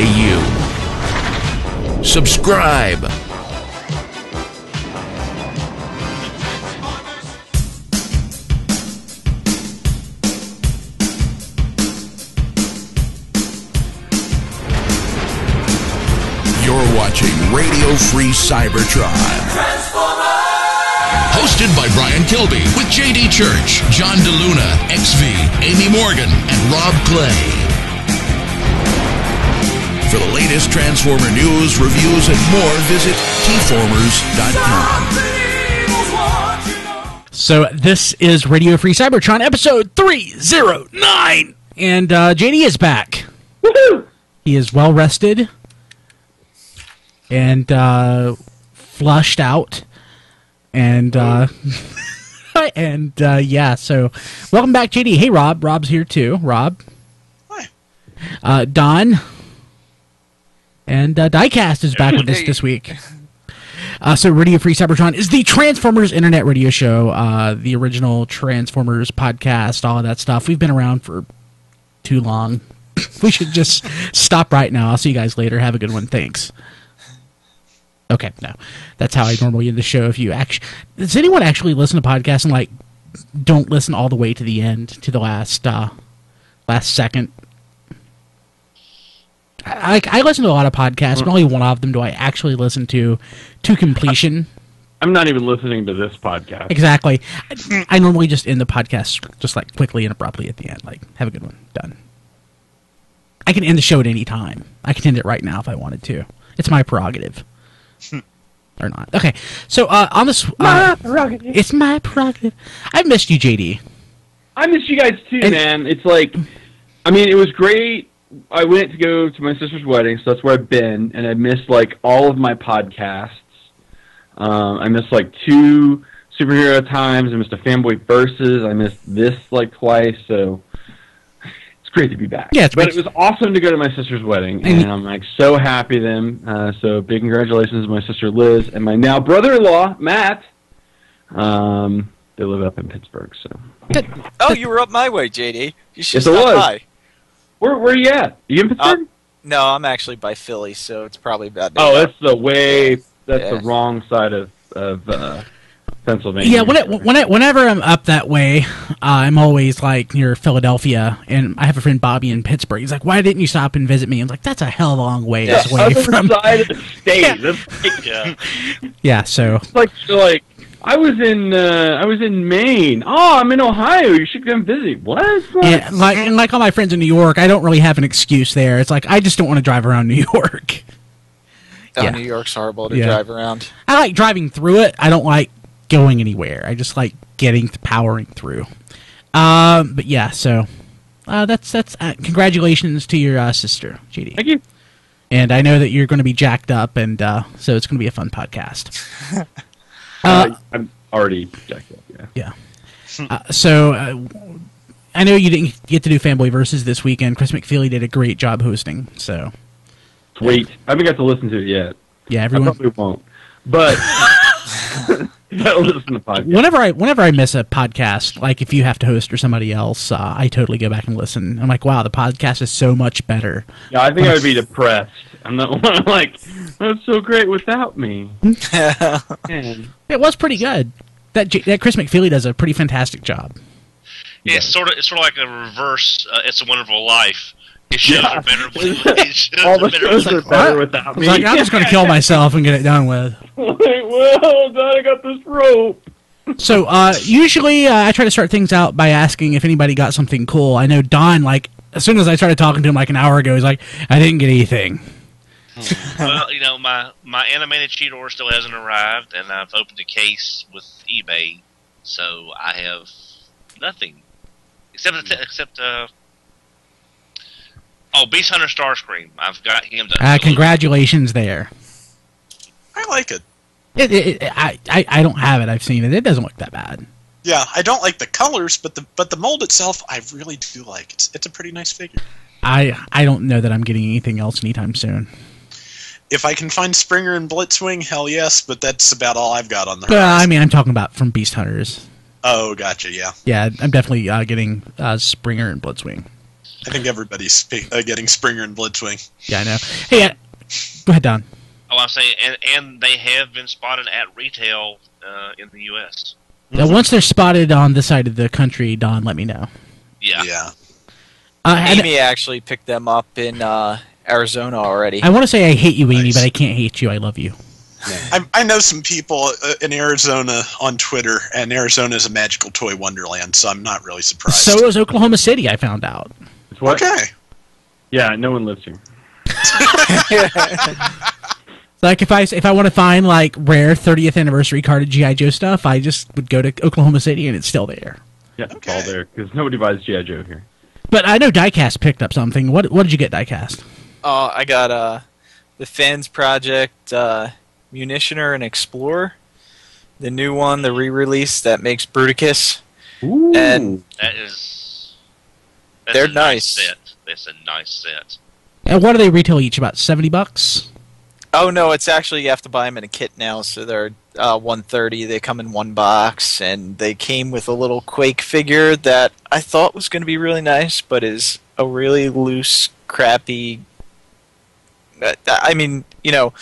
You. Subscribe. You're watching Radio Free Cybertron. Hosted by Brian Kilby with JD Church, John DeLuna, XV, Amy Morgan, and Rob Clay. For the latest Transformer news, reviews, and more, visit tformers.com. So this is Radio Free Cybertron episode 309. And uh, JD is back. Woohoo! He is well rested and uh, flushed out. And uh, and uh, yeah, so welcome back, JD. Hey, Rob. Rob's here too. Rob. Hi. Uh, Don. And uh, Diecast is back with us this week. Uh, so, Radio Free Cybertron is the Transformers Internet Radio Show, uh, the original Transformers podcast, all of that stuff. We've been around for too long. we should just stop right now. I'll see you guys later. Have a good one. Thanks. Okay, no, that's how I normally end the show. If you actually, does anyone actually listen to podcasts and like don't listen all the way to the end to the last uh, last second? I, I I listen to a lot of podcasts, but only one of them do I actually listen to to completion. I'm not even listening to this podcast. Exactly. I, I normally just end the podcast just like quickly and abruptly at the end. Like, have a good one. Done. I can end the show at any time. I can end it right now if I wanted to. It's my prerogative. or not. Okay. So uh, on this, uh, prerogative. it's my prerogative. I've missed you, JD. I miss you guys too, And- man. It's like, I mean, it was great. I went to go to my sister's wedding, so that's where I've been, and I missed like all of my podcasts. Um, I missed like two superhero times. I missed a fanboy versus. I missed this like twice. So it's great to be back. Yeah, but great. it was awesome to go to my sister's wedding, And- and I'm like so happy then. Uh, so big congratulations to my sister Liz and my now brother-in-law Matt. Um, they live up in Pittsburgh, so. Oh, you were up my way, JD. You should Yes, I stop was. by. Where where you at? You in Pittsburgh? Uh, No, I'm actually by Philly, so it's probably about. oh, that's the way. That's Yeah. the wrong side of of uh, Pennsylvania. Yeah, when it, when it, whenever I'm up that way, uh, I'm always like near Philadelphia, and I have a friend Bobby in Pittsburgh. He's like, "Why didn't you stop and visit me?" I'm like, "That's a hell of a long way Yeah. away other from." side of the state. That's Yeah. Yeah, so it's like like I was in uh, I was in Maine. Oh, I'm in Ohio. You should come visit. What? Yeah, like and like all my friends in New York, I don't really have an excuse there. It's like I just don't want to drive around New York. Oh, Yeah. New York's horrible to Yeah. drive around. I like driving through it. I don't like going anywhere. I just like getting powering through. Um, but yeah, so uh, that's that's uh, congratulations to your uh, sister, JD. Thank you. And I know that you're going to be jacked up, and uh, so it's going to be a fun podcast. Uh, I'm already jacked up. Yeah. yeah. Uh, so uh, I know you didn't get to do Fanboy Versus this weekend. Chris McFeely did a great job hosting. So Sweet. I haven't got to listen to it yet. yeah, I everyone. probably won't. But listen to the podcast. Whenever I whenever I miss a podcast, like if you have to host or somebody else, uh, I totally go back and listen. I'm like, wow, the podcast is so much better. Yeah, I think I would be depressed. I'm not like that's so great without me. Man. It was pretty good. That J- that Chris McFeely does a pretty fantastic job. It's sort of it's sort of like a reverse. Uh, it's a Wonderful Life. His shows Yeah. are better. His shows All are the better shows are with- better I- without I was me. like, I'm just going to kill myself and get it done with. like, well, God, I got this rope. So uh, usually uh, I try to start things out by asking if anybody got something cool. I know Don, like as soon as I started talking to him like an hour ago, he's like, I didn't get anything. well, you know, my my animated Cheetor still hasn't arrived, and I've opened a case with eBay, so I have nothing except except uh. Oh, Beast Hunter Starscream. I've got him. To, Uh, congratulations there. I like it. It, it, it- I, I I don't have it. I've seen it. It doesn't look that bad. Yeah, I don't like the colors, but the but the mold itself, I really do like. It's it's a pretty nice figure. I I don't know that I'm getting anything else anytime soon. If I can find Springer and Blitzwing, hell yes. But that's about all I've got on the. Uh, I mean, I'm talking about from Beast Hunters. oh, gotcha. Yeah. Yeah, I'm definitely uh, getting uh, Springer and Blitzwing. I think everybody's uh, getting Springer and Blitzwing. Yeah, I know. Hey, uh, go ahead, Don. Oh, I'm saying, and and they have been spotted at retail uh, in the U.S. Now, once they're spotted on this side of the country, Don, let me know. Yeah. Yeah. Uh, and Amy actually picked them up in uh, Arizona already. I want to say I hate you, Amy, Nice. but I can't hate you. I love you. I, I know some people uh, in Arizona on Twitter, and Arizona is a magical toy wonderland, so I'm not really surprised. So is Oklahoma City. I found out. It's what? okay. Yeah, no one lives here. Like if I if I want to find like rare 30th anniversary carded GI Joe stuff, I just would go to Oklahoma City and it's still there. Yeah, it's Okay. all there because nobody buys GI Joe here. But I know Diecast picked up something. What what did you get, Diecast? Oh, I got uh, the Fans Project uh, Munitioner and Explorer, the new one, the re-release that makes Bruticus. Ooh. And- That is. That's They're a nice. set. That's a nice set. And what do they retail each? About 70 bucks. Oh no, it's actually you have to buy them in a kit now, so they're uh, 130. They come in one box, and they came with a little Quake figure that I thought was going to be really nice, but is a really loose, crappy. uh, I mean, you know,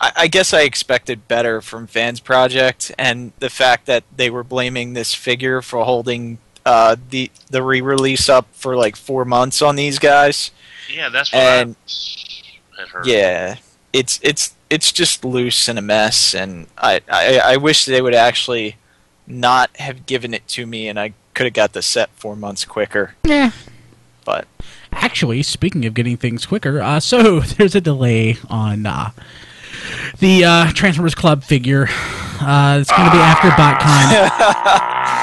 I, I guess I expected better from Fans Project, and the fact that they were blaming this figure for holding uh, the the re-release up for like four months on these guys. Yeah, that's what And- I heard. Yeah, it's it's it's just loose and a mess, and I, I I wish they would actually not have given it to me, and I could have got the set four months quicker. Yeah. But Actually, speaking of getting things quicker, uh, so there's a delay on uh, the uh, Transformers Club figure. Uh, it's going to be after BotCon.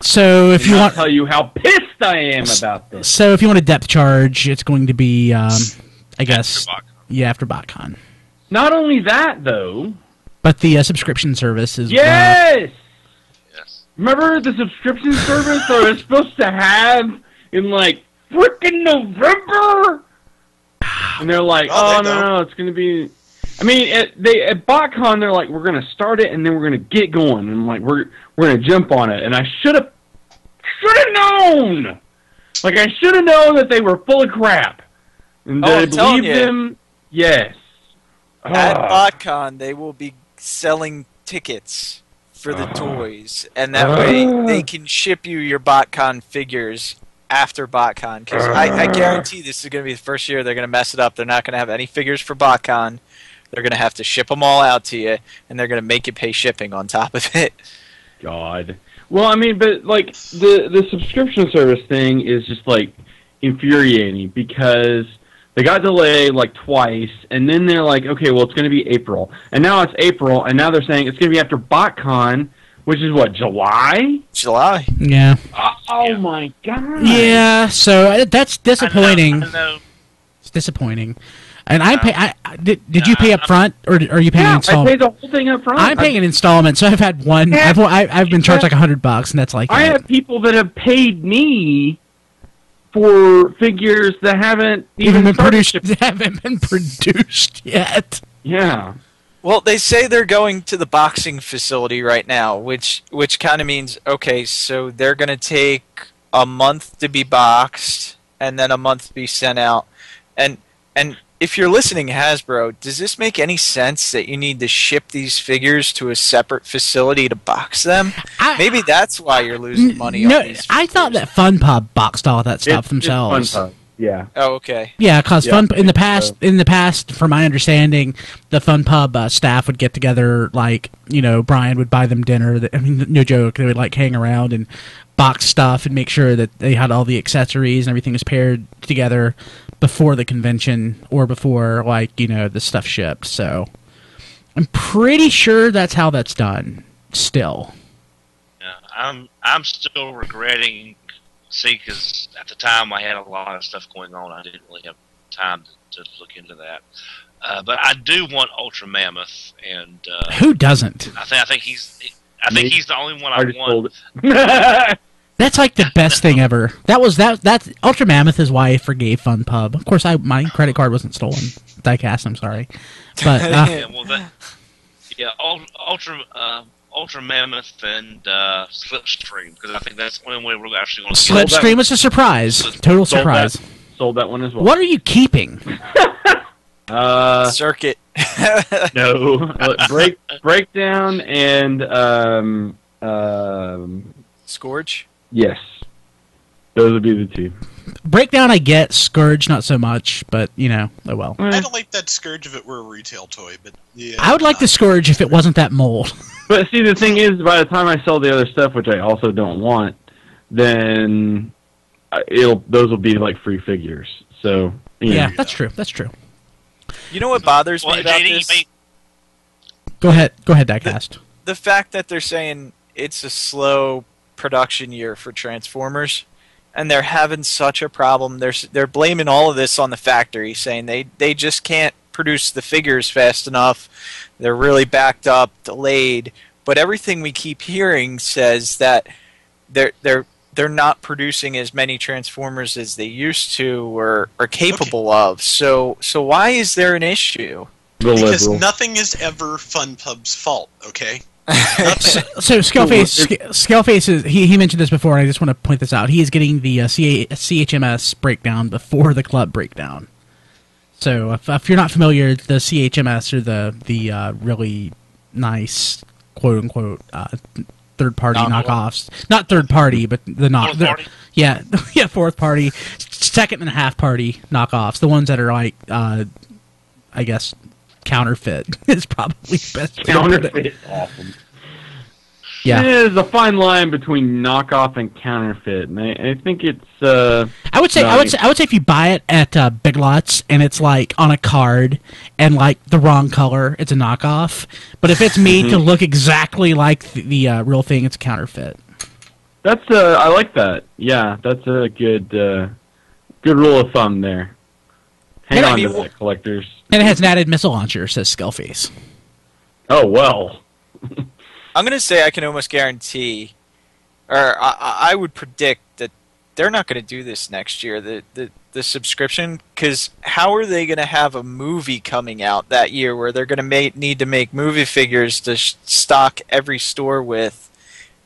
so if you I'll want, tell you how pissed I am about this. so if you want a depth charge, it's going to be, um, I guess, After yeah, after BotCon. Not only that, though. But the uh, subscription service is Yes. Yes. Remember the subscription service that I was supposed to have in like freaking November? And they're like, Oh, oh, they no, no, it's gonna be. I mean, at, they at BotCon they're like, we're gonna start it and then we're gonna get going and like we're we're gonna jump on it. And I should have should have known. Like I should have known that they were full of crap. And Oh, I believed you. them. Yes. at Ah. BotCon, they will be selling tickets for the toys, and that Ah. way they can ship you your BotCon figures after BotCon. Because I, I guarantee this is going to be the first year they're going to mess it up. They're not going to have any figures for BotCon. They're going to have to ship them all out to you, and they're going to make you pay shipping on top of it. God. Well, I mean, but like the the subscription service thing is just like infuriating because they got delayed like twice, and then they're like, okay, well, it's going to be April, and now it's April, and now they're saying it's going to be after BotCon, which is what July? July. Yeah. Oh, oh Yeah. my God! Yeah. So uh, that's disappointing. I know, I know. It's disappointing. And I pay. I, I- did. Did you pay up front, or are you paying Yeah, I installment? paid the whole thing up front. I'm paying an installment, so I've had one. Yeah. I've I, I've been charged like a hundred bucks, and that's like I it. have people that have paid me for figures that haven't even even been produced. shipping. Haven't been produced yet. Yeah. Well, they say they're going to the boxing facility right now, which which kind of means okay, so they're going to take a month to be boxed and then a month to be sent out. And and if you're listening, Hasbro, does this make any sense that you need to ship these figures to a separate facility to box them? I, Maybe that's why you're losing money no, on these. I thought that Fun Pub boxed all that stuff It's- it's themselves. Fun Pub. Yeah. Oh, okay. Yeah, because Yeah, Fun in the past, so. in the past, from my understanding, the Fun Pub uh, staff would get together. Like you know, Brian would buy them dinner. that- I mean, no joke. They would like hang around and box stuff and make sure that they had all the accessories and everything was paired together before the convention or before like you know the stuff shipped. So I'm pretty sure that's how that's done. Still, Yeah, I'm I'm still regretting. See, because at the time I had a lot of stuff going on, I didn't really have time to, to look into that. Uh, but I do want Ultra Mammoth, and uh, who doesn't? I think I think he's I think Me? he's the only one I, I just want. sold it. That's like the best thing ever. That was that. That Ultra Mammoth is why I forgave Fun Pub. Of course, I my credit card wasn't stolen. Diecast. I'm sorry, but uh, Yeah, well, that, yeah, Ul- Ultra uh, Ultra Mammoth and uh, Slipstream because I think that's the only way we're actually going to see. it. Slipstream was a surprise. Total Sold that. surprise. Sold that one as well. What are you keeping? Uh, Circuit. no. Uh, break breakdown and um um Scourge. Yes. Those would be the two. Breakdown, I get. Scourge, not so much, but you know, oh well. I mm. don't like that Scourge if it were a retail toy, but yeah. I would like the Scourge if it wasn't that mold. But see, the thing is, by the time I sell the other stuff, which I also don't want, then it'll those will be like free figures. So you know. Yeah, that's true. That's true. You know what bothers Well, me about JD, this? may- Go ahead. Go ahead, Diecast. the fact that they're saying it's a slow production year for Transformers, and they're having such a problem. They're they're blaming all of this on the factory, saying they they just can't produce the figures fast enough. They're really backed up, delayed. But everything we keep hearing says that they're they're they're not producing as many Transformers as they used to or are capable of. So so why is there an issue? because liberal. nothing is ever FunPub's fault. Okay. So Scaleface, Sc- Scaleface is he, he mentioned this before, and I just want to point this out. He is getting the uh, CA, CHMS breakdown before the club breakdown. So if, if you're not familiar, the CHMS are the the uh, really nice quote unquote uh, third party Knockoff. knockoffs. Not third party, but the knock. Fourth the- Yeah, yeah, fourth party, second and a half party knockoffs. The ones that are like, uh, I guess, counterfeit is probably the best. way to put it. counterfeit is awesome. Yeah. There's a fine line between knockoff and counterfeit, and I, I think it's uh I would say I would say I would say if you buy it at uh, Big Lots and it's like on a card and like the wrong color, it's a knockoff. But if it's made to look exactly like the, the uh, real thing, it's a counterfeit. that's uh I like that. Yeah, that's a good uh good rule of thumb there. Hang And I on mean, to that, collectors. And it has an added missile launcher, says Skullface. Oh well. I'm gonna say I can almost guarantee, or I, I I would predict that they're not gonna do this next year. The the the subscription, because how are they gonna have a movie coming out that year where they're gonna make need to make movie figures to sh- stock every store with,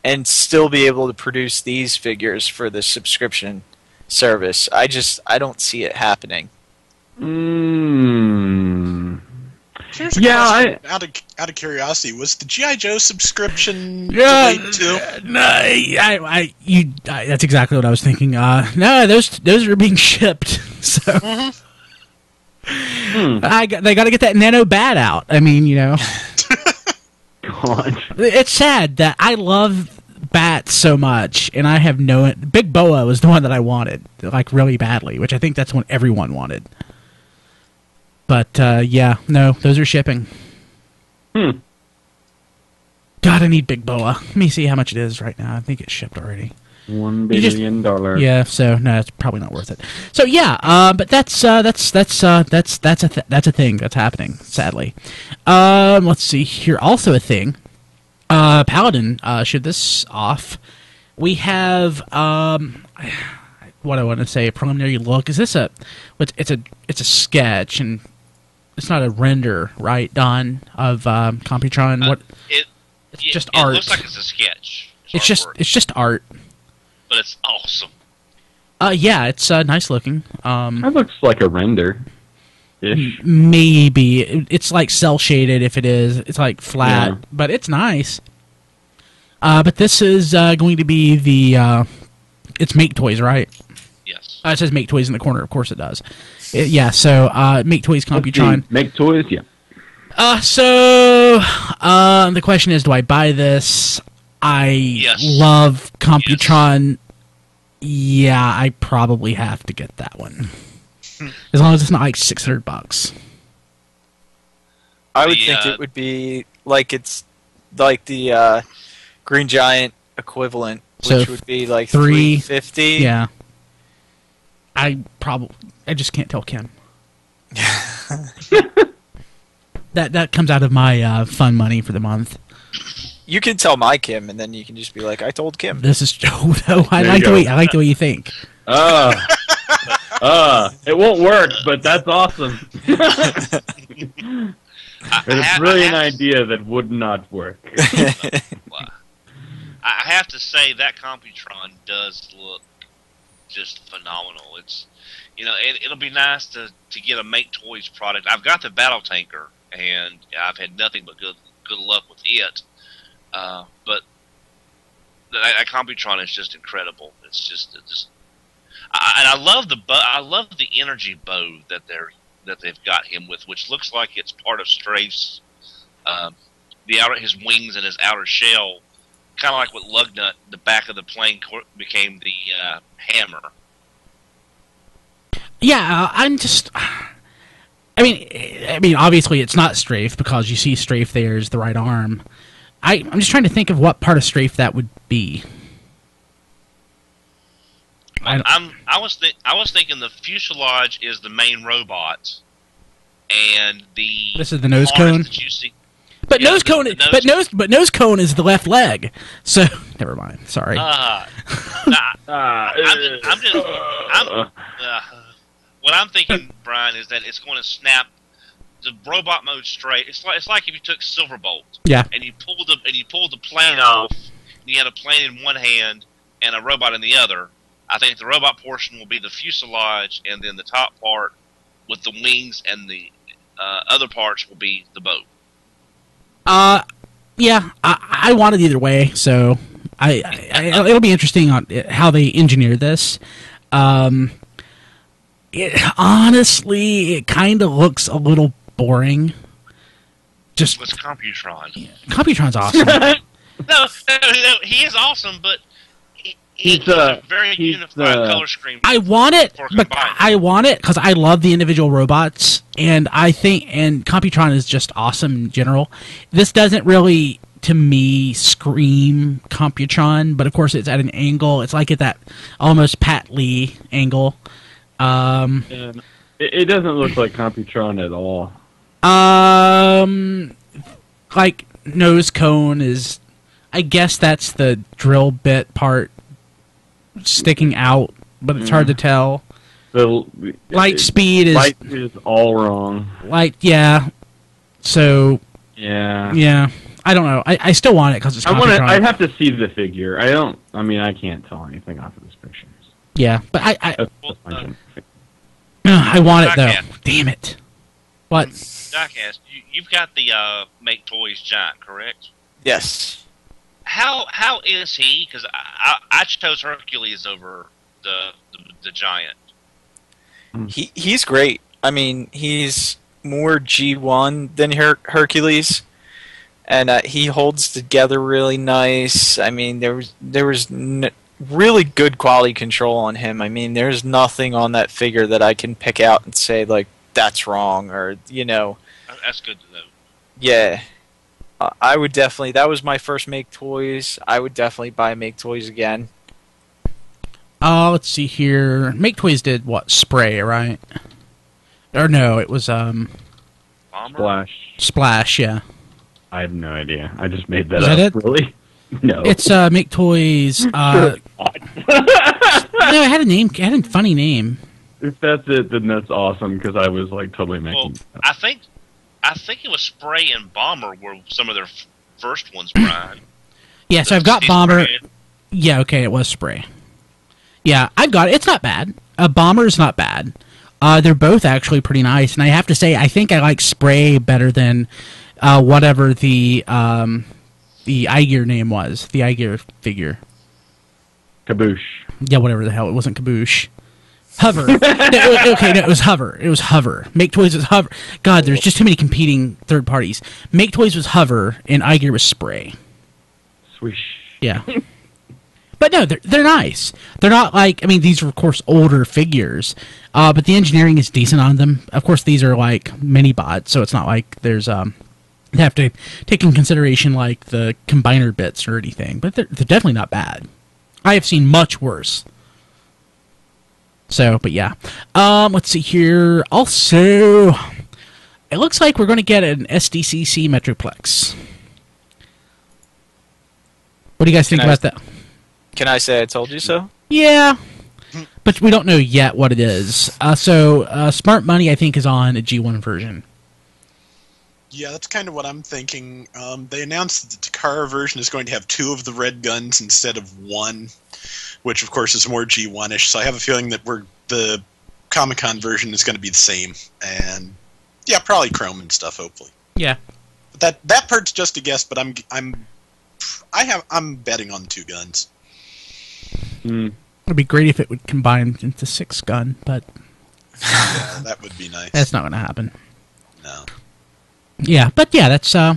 and still be able to produce these figures for the subscription service? I just I don't see it happening. Mm. Here's Yeah, question out of out of curiosity: Was the GI Joe subscription Yeah, delayed too? no, I, I, you, I, that's exactly what I was thinking. Uh, no, those those are being shipped, so Hmm. I got, they got to get that Nano Bat out. I mean, you know. God. It's sad that I love bats so much, and I have no. Big Boa was the one that I wanted, like really badly, which I think that's what everyone wanted. But uh, yeah, no, those are shipping. Hmm. God, I need Big Boa. Let me see how much it is right now. I think it's shipped already. One billion dollar. Yeah, so no, it's probably not worth it. So yeah, uh, but that's uh, that's that's uh, that's that's a th- that's a thing that's happening. Sadly, um, let's see here. Also a thing. Uh, Paladin uh, showed this off. We have um, what I want to say a preliminary look. Is this a? It's a it's a sketch and it's not a render, right? Don of um, Computron. Uh, what? It, It's it- just it art. It looks like it's a sketch. It's just artwork, it's just art. but it's awesome. Uh, yeah, it's uh, nice looking. Um, That looks like a render. Ish. maybe it's like cell shaded if it is it's like flat Yeah. but it's nice uh, but this is uh, going to be the uh, it's make toys right Yes. Uh, it says make toys in the corner. Of course it does. It- yeah so uh, make toys computron Make toys, yeah. uh, so uh, the question is do i buy this? I Yes. love computron. Yeah i probably have to get that one. As long as it's not like 600 bucks. I would The, think uh, it would be like it's like the uh, Green Giant equivalent, So which would be like three- three fifty. Yeah. I probably I just can't tell Kim. that that comes out of my uh, fun money for the month. You can tell my Kim, and then you can just be like, "I told Kim." This is oh no, I There like you the way. I like the way you think. Uh, uh, it won't work, but that's awesome. It's I a have- I brilliant have- idea that would not work. I I have to say that Computron does look just phenomenal. It's you know it, it'll be nice to to get a Make Toys product. I've got the Battle Tanker and I've had nothing but good good luck with it. Uh, but that, Computron is just incredible. It's just it's just I, and I love the. I love the energy bow that they're that they've got him with, which looks like it's part of Strafe's um, the outer his wings and his outer shell, kind of like what Lugnut, the back of the plane became the uh, hammer. Yeah, uh, I'm just. I mean, I mean, obviously it's not strafe because you see strafe there is the right arm. I, I'm just trying to think of what part of strafe that would be. I I'm I was I was thinking the fuselage is the main robot, and the This is the nose cone? that you see. But Yeah, nose cone, the nose- but nose, but nose cone is the left leg. So never mind. Sorry. Uh, nah, Ah, I'm just, I'm just I'm, uh, uh, what I'm thinking, Brian, is that it's going to snap the robot mode straight. It's like it's like if you took Silverbolt yeah. and you pulled the and you pulled the plane off. And you had a plane in one hand and a robot in the other. I think the robot portion will be the fuselage, and then the top part with the wings and the uh, other parts will be the boat. Uh, yeah. I, I want it either way. So I, I, it'll be interesting on how they engineer this. Um, it, honestly, it kind of looks a little boring. Just what's Computron. Computron's awesome. No, no, no, he is awesome, but he, he- He's, he's uh, a very he's, unified uh, color scheme. I want it, but. I want it because I love the individual robots, and I think and Computron is just awesome in general. This doesn't really, to me, scream Computron, but of course it's at an angle. It's like at that almost Pat Lee angle. Um, it, it doesn't look like Computron at all. um, like nose cone is, I guess that's the drill bit part sticking out, but it's hard to tell. The Light speed is light is all wrong. Light, yeah. So, Yeah. yeah. I don't know. I, I still want it because it's I want to. Computron. I have to see the figure. I don't. I mean, I can't tell anything off of this picture. yeah, but I I, That's, Well, that's my uh. I want it though. Okay. Damn it. What? Diecast, you, you've got the uh, Make Toys giant, correct? yes. How how is he? Because I, I I chose Hercules over the the, the giant. He he's great. I mean, he's more G1 than Her- Hercules, and uh, he holds together really nice. I mean, there was there was n- really good quality control on him. I mean, there's nothing on that figure that I can pick out and say like that's wrong or you know, That's good to know. yeah. Uh, I would definitely. That was my first make toys. I would definitely buy make toys again. Uh, let's see here. Make Toys did what? Spray, right? Or no, it was um Bomber. Flash. Splash. Yeah. I have no idea. I just made that Is up. that it? Really? No. It's uh Make Toys. Uh, no, it had a name. It had a funny name. if that's it, then that's awesome because I was like totally making. Well. I think I think it was Spray and Bomber were some of their f- first ones, Brian. Yeah, so I've got Bomber. spraying. Yeah, okay, it was spray. Yeah, I've got it. It's not bad. A bomber's not bad. Uh, they're both actually pretty nice, and I have to say, I think I like spray better than uh, whatever the um, the Igear name was. The Igear figure. Kaboosh. Yeah, whatever the hell. It wasn't Kaboosh. Hover. no, okay, no, it was Hover. It was Hover. Make Toys was Hover. God, there's just too many competing third parties. Make Toys was Hover, and Igear was Spray. Swish. Yeah. but no, they're they're nice. They're not like I mean these are of course older figures, uh, but the engineering is decent on them. Of course these are like mini bots, so it's not like there's um you have to take in consideration like the combiner bits or anything. But they're they're definitely not bad. I have seen much worse. So, but yeah. Um, let's see here. Also, it looks like we're going to get an SDCC Metroplex. What do you guys think I- about that? Can I say I told you so? Yeah, but we don't know yet what it is. Uh, so, uh, Smart Money, I think, is on a G1 version. Yeah, that's kind of what I'm thinking. Um, they announced that the Takara version is going to have two of the red guns instead of one, which of course is more G1ish. So I have a feeling that we're the Comic Con version is going to be the same, and yeah, probably chrome and stuff. Hopefully, Yeah. but that that part's just a guess. But I'm I'm I have I'm betting on two guns. Hmm. It'd be great if it would combine into six gun, but Yeah, that would be nice. that's not going to happen. no. Yeah, but yeah, that's uh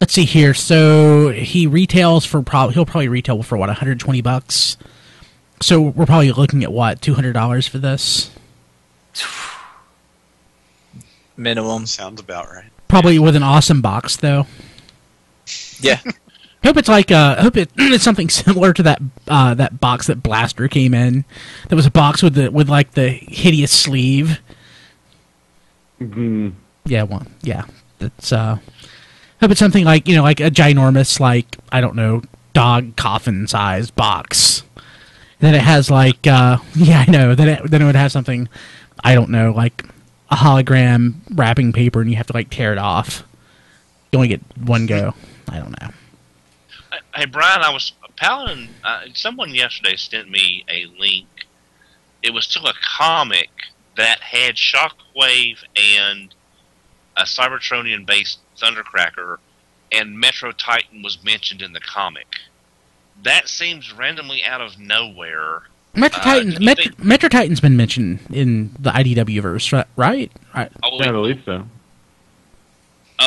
let's see here. So he retails for probably he'll probably retail for what 120 bucks. So we're probably looking at what $200 for this. Minimum. Sounds about right. Probably with an awesome box though. Yeah. Hope it's like uh hope it, it's something similar to that uh that box that Blaster came in. That was a box with the with like the hideous sleeve. Hmm. Yeah, one. Yeah. That's uh it's something like, you know, like a ginormous like I don't know, dog coffin sized box. And Then it has like uh yeah, I know. Then it then it would have something I don't know, like a hologram wrapping paper and you have to like tear it off. You only get one go. I don't know. Hey Brian, I was Paladin. Uh, someone yesterday sent me a link. It was to a comic that had Shockwave and a Cybertronian-based Thundercracker, and Metro Titan was mentioned in the comic. That seems randomly out of nowhere. Metro Uh, Titan, do you Metro, think- Metro Titan's been mentioned in the IDW verse, right? Right? right. Oh, Yeah, I believe so.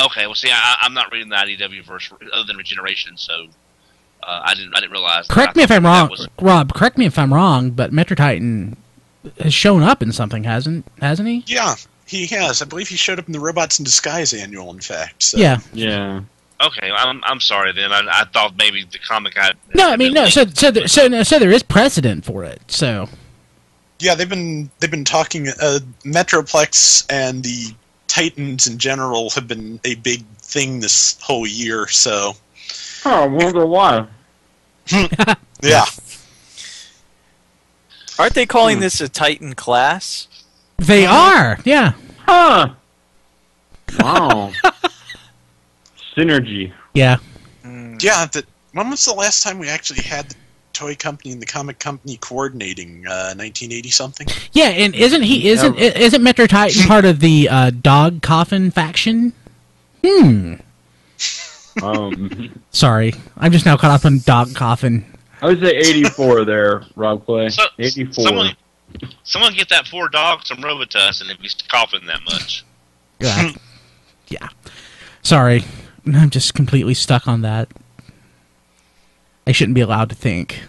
Okay, well, see, I, I'm not reading the IDW verse other than Regeneration, so uh, I didn't. I didn't realize. Correct I me if I'm wrong, was- Rob. Correct me if I'm wrong, but Metro Titan has shown up in something, hasn't hasn't he? Yeah, he has. I believe he showed up in the Robots in Disguise annual. In fact, so. Yeah. Yeah. Okay, I'm, I'm sorry then. I, I thought maybe the comic had. No, I mean no. So so there, so no, so there is precedent for it. So Yeah, they've been they've been talking. Uh, Metroplex and the Titans in general have been a big thing this whole year. So Oh, I wonder why. yeah, Aren't they calling this a Titan class? They are. Yeah. Huh. Wow. Synergy. Yeah. yeah. That when was the last time we actually had the toy company and the comic company coordinating? Uh, 1980 something. Yeah, and isn't he isn't Never. isn't Metro Titan part of the uh, dog coffin faction? Hmm. Um, Sorry, I'm just now caught up on dog coffin. I would say 84 there, Rob Clay. So, 84. Someone, someone get that four dog some Robitussin if he's coughing that much. Yeah. yeah. Sorry. I'm just completely stuck on that. I shouldn't be allowed to think.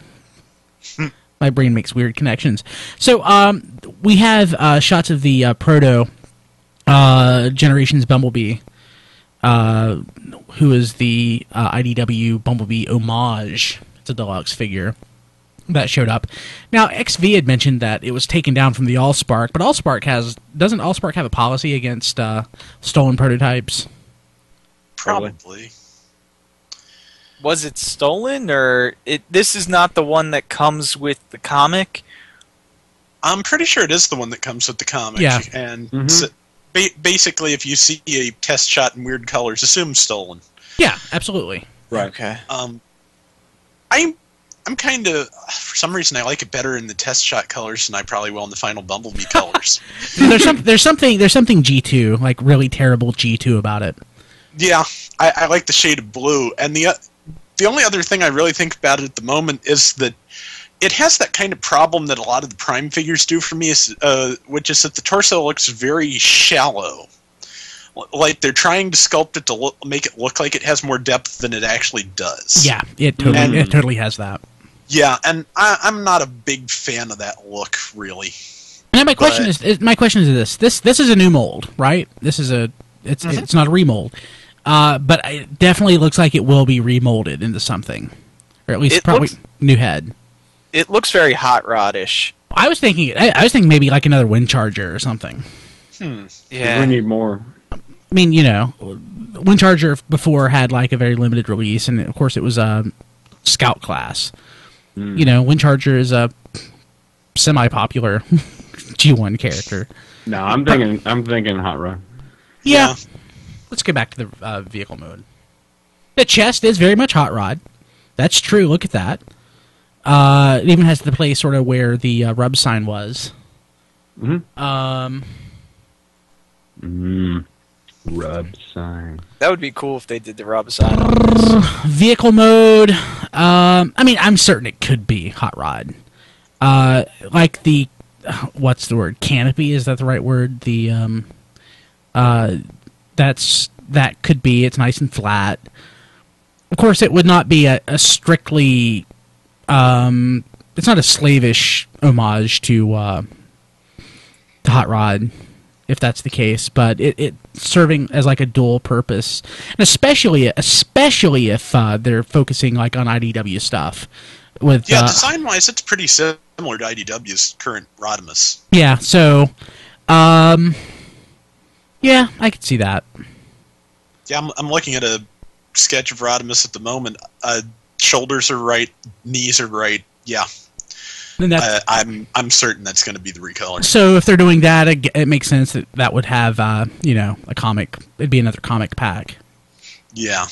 My brain makes weird connections. So, um, we have uh, shots of the uh, proto uh, Generations Bumblebee, uh, who is the uh, IDW Bumblebee homage. It's a deluxe figure that showed up. Now, XV had mentioned that it was taken down from the Allspark, but Allspark has doesn't Allspark have a policy against uh, stolen prototypes? Probably. Probably. Was it stolen or it? This is not the one that comes with the comic. I'm pretty sure it is the one that comes with the comic. Yeah. And Mhm. so, ba- basically, if you see a test shot in weird colors, assume stolen. Yeah, absolutely. Right. Okay. Um, I'm I'm kind of for some reason I like it better in the test shot colors than I probably will in the final Bumblebee colors. there's some there's something there's something G two like really terrible G two about it. Yeah, I, I like the shade of blue, and the uh, the only other thing I really think about it at the moment is that it has that kind of problem that a lot of the Prime figures do for me, is, uh, which is that the torso looks very shallow. L- Like they're trying to sculpt it to look, make it look like it has more depth than it actually does. Yeah, it totally And- it totally has that. yeah, and I, I'm not a big fan of that look, really. And my question is, is my question is this: this this is a new mold, right? This is a it's it's not a remold, uh, but it definitely looks like it will be remolded into something, or at least It probably looks- new head. It looks very hot rodish. I was thinking I, I was thinking maybe like another wind charger or something. Hmm. We need more. I mean, you know, Wind Charger before had like a very limited release, and of course it was a scout class. Hmm. You know, Wind Charger is a semi-popular G1 character. No, I'm thinking. I'm thinking Hot Rod. Yeah, let's get back to the uh, vehicle mode. The chest is very much hot rod. That's true. Look at that. Uh, it even has the place sort of where the uh, rub sign was. Mhm. Um, Mm. Rub sign. That would be cool if they did the rub sign on this. vehicle mode. Um, I mean, I'm certain it could be hot rod. Uh, like the what's the word? Canopy is that the right word? The um, uh, that's that could be. It's nice and flat. Of course, it would not be a, a strictly. Um, it's not a slavish homage to uh, to hot rod if that's the case, but it, it serving as like a dual purpose, and especially especially if uh, they're focusing like on IDW stuff with Yeah, uh, design wise, it's pretty similar to IDW's current Rodimus. yeah. So, um, yeah, I could see that. Yeah, I'm, I'm looking at a sketch of Rodimus at the moment. Uh, shoulders are right, knees are right. Yeah, And that's, uh, I'm I'm certain that's going to be the recolor. so if they're doing that, it, it makes sense that that would have uh, you know a comic. It'd be another comic pack. Yeah,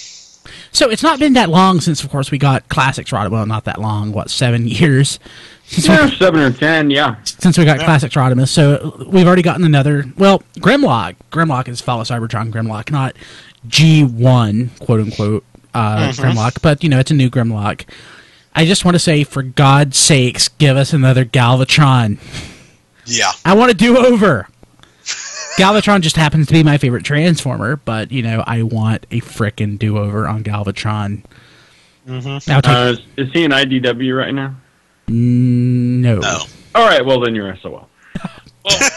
So it's not been that long since, of course, we got classics. Rod- well, not that long. What seven years since we Yeah, seven or ten. Yeah. since we got Yeah. Classic Rodimus. So we've already gotten another. Well, Grimlock. Grimlock is Fall of Cybertron Grimlock, not G1, quote unquote, uh, Grimlock. But, you know, it's a new Grimlock. I just want to say, for God's sakes, give us another Galvatron. yeah. I want to do over. Galvatron just happens to be my favorite Transformer, but, you know, I want a frickin' do over on Galvatron. Mm-hmm. Now take. Uh, is, is he an IDW right now? no. No. All right. Well, then you're SOL. Well,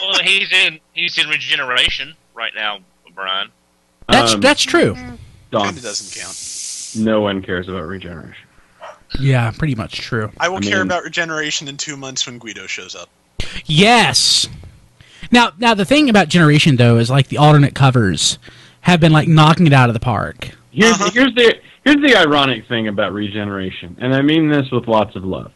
well, he's in he's in regeneration right now, Brian. That's, Um, that's true. Don. Kind of doesn't count. No one cares about regeneration. Yeah, pretty much true. I will I care about regeneration in two months when Guido shows up. Yes. Now, now the thing about Generation though is like the alternate covers have been like knocking it out of the park. Here's Uh-huh. here's the here's the ironic thing about regeneration, and I mean this with lots of love.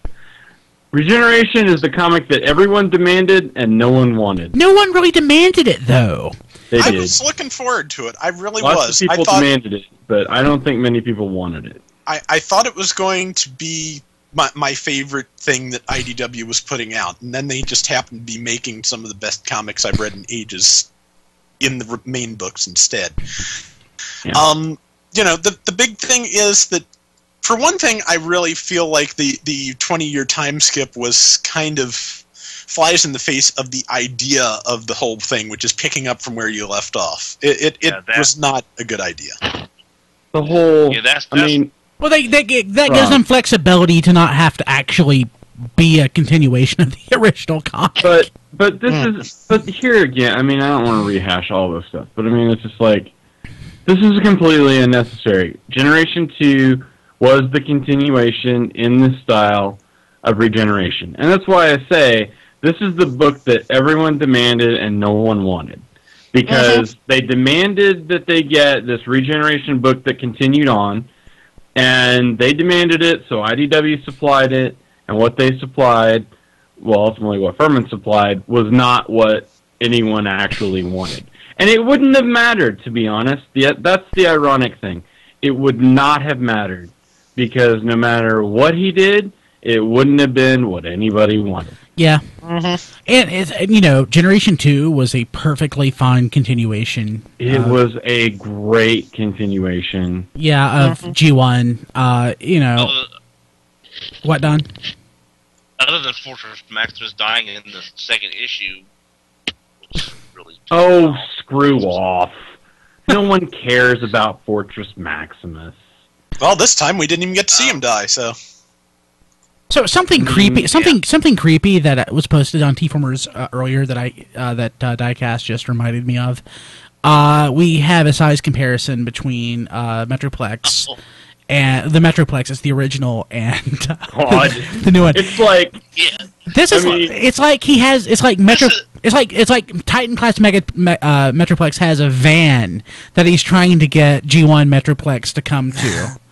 Regeneration is the comic that everyone demanded and no one wanted. No one really demanded it though. They I did. was looking forward to it. I really Lots was. of I people thought demanded it, but I don't think many people wanted it. I, I thought it was going to be my, my favorite thing that IDW was putting out, and then they just happened to be making some of the best comics I've read in ages in the main books instead. Yeah. Um, you know, the the big thing is that for one thing, I really feel like the the twenty year time skip was kind of flies in the face of the idea of the whole thing, which is picking up from where you left off. It it, Yeah, it that- was not a good idea. The whole. Yeah, that's, I mean, Well, they, they that gives them flexibility to not have to actually be a continuation of the original comic. but but this hmm. is but here again. I mean, I don't want to rehash all this stuff, but I mean, it's just like this is completely unnecessary. Generation two was the continuation in the style of regeneration, and that's why I say this is the book that everyone demanded and no one wanted. Because mm-hmm. they demanded that they get this regeneration book that continued on, and they demanded it, so IDW supplied it, and what they supplied, well, ultimately what Furman supplied, was not what anyone actually wanted. And it wouldn't have mattered, to be honest. The, that's the ironic thing. It would not have mattered, because no matter what he did, it wouldn't have been what anybody wanted. Yeah, and it's and, you know, Generation Two was a perfectly fine continuation. It uh, was a great continuation. yeah of G One. Uh, you know other, what, Don? other than Fortress Maximus dying in the second issue, really Oh, screw off. No one cares about Fortress Maximus. Well, this time we didn't even get to see him die, so So something Mm, creepy, something something creepy that uh, was posted on T-Formers uh, earlier that I uh, that uh, Diecast just reminded me of. Uh, we have a size comparison between uh, Metroplex Oh, and the Metroplex is the original and the new one. It's like yeah. This is I mean- it's like he has it's like Metro it's like it's like Titan class Mega uh, Metroplex has a van that he's trying to get G1 Metroplex to come to.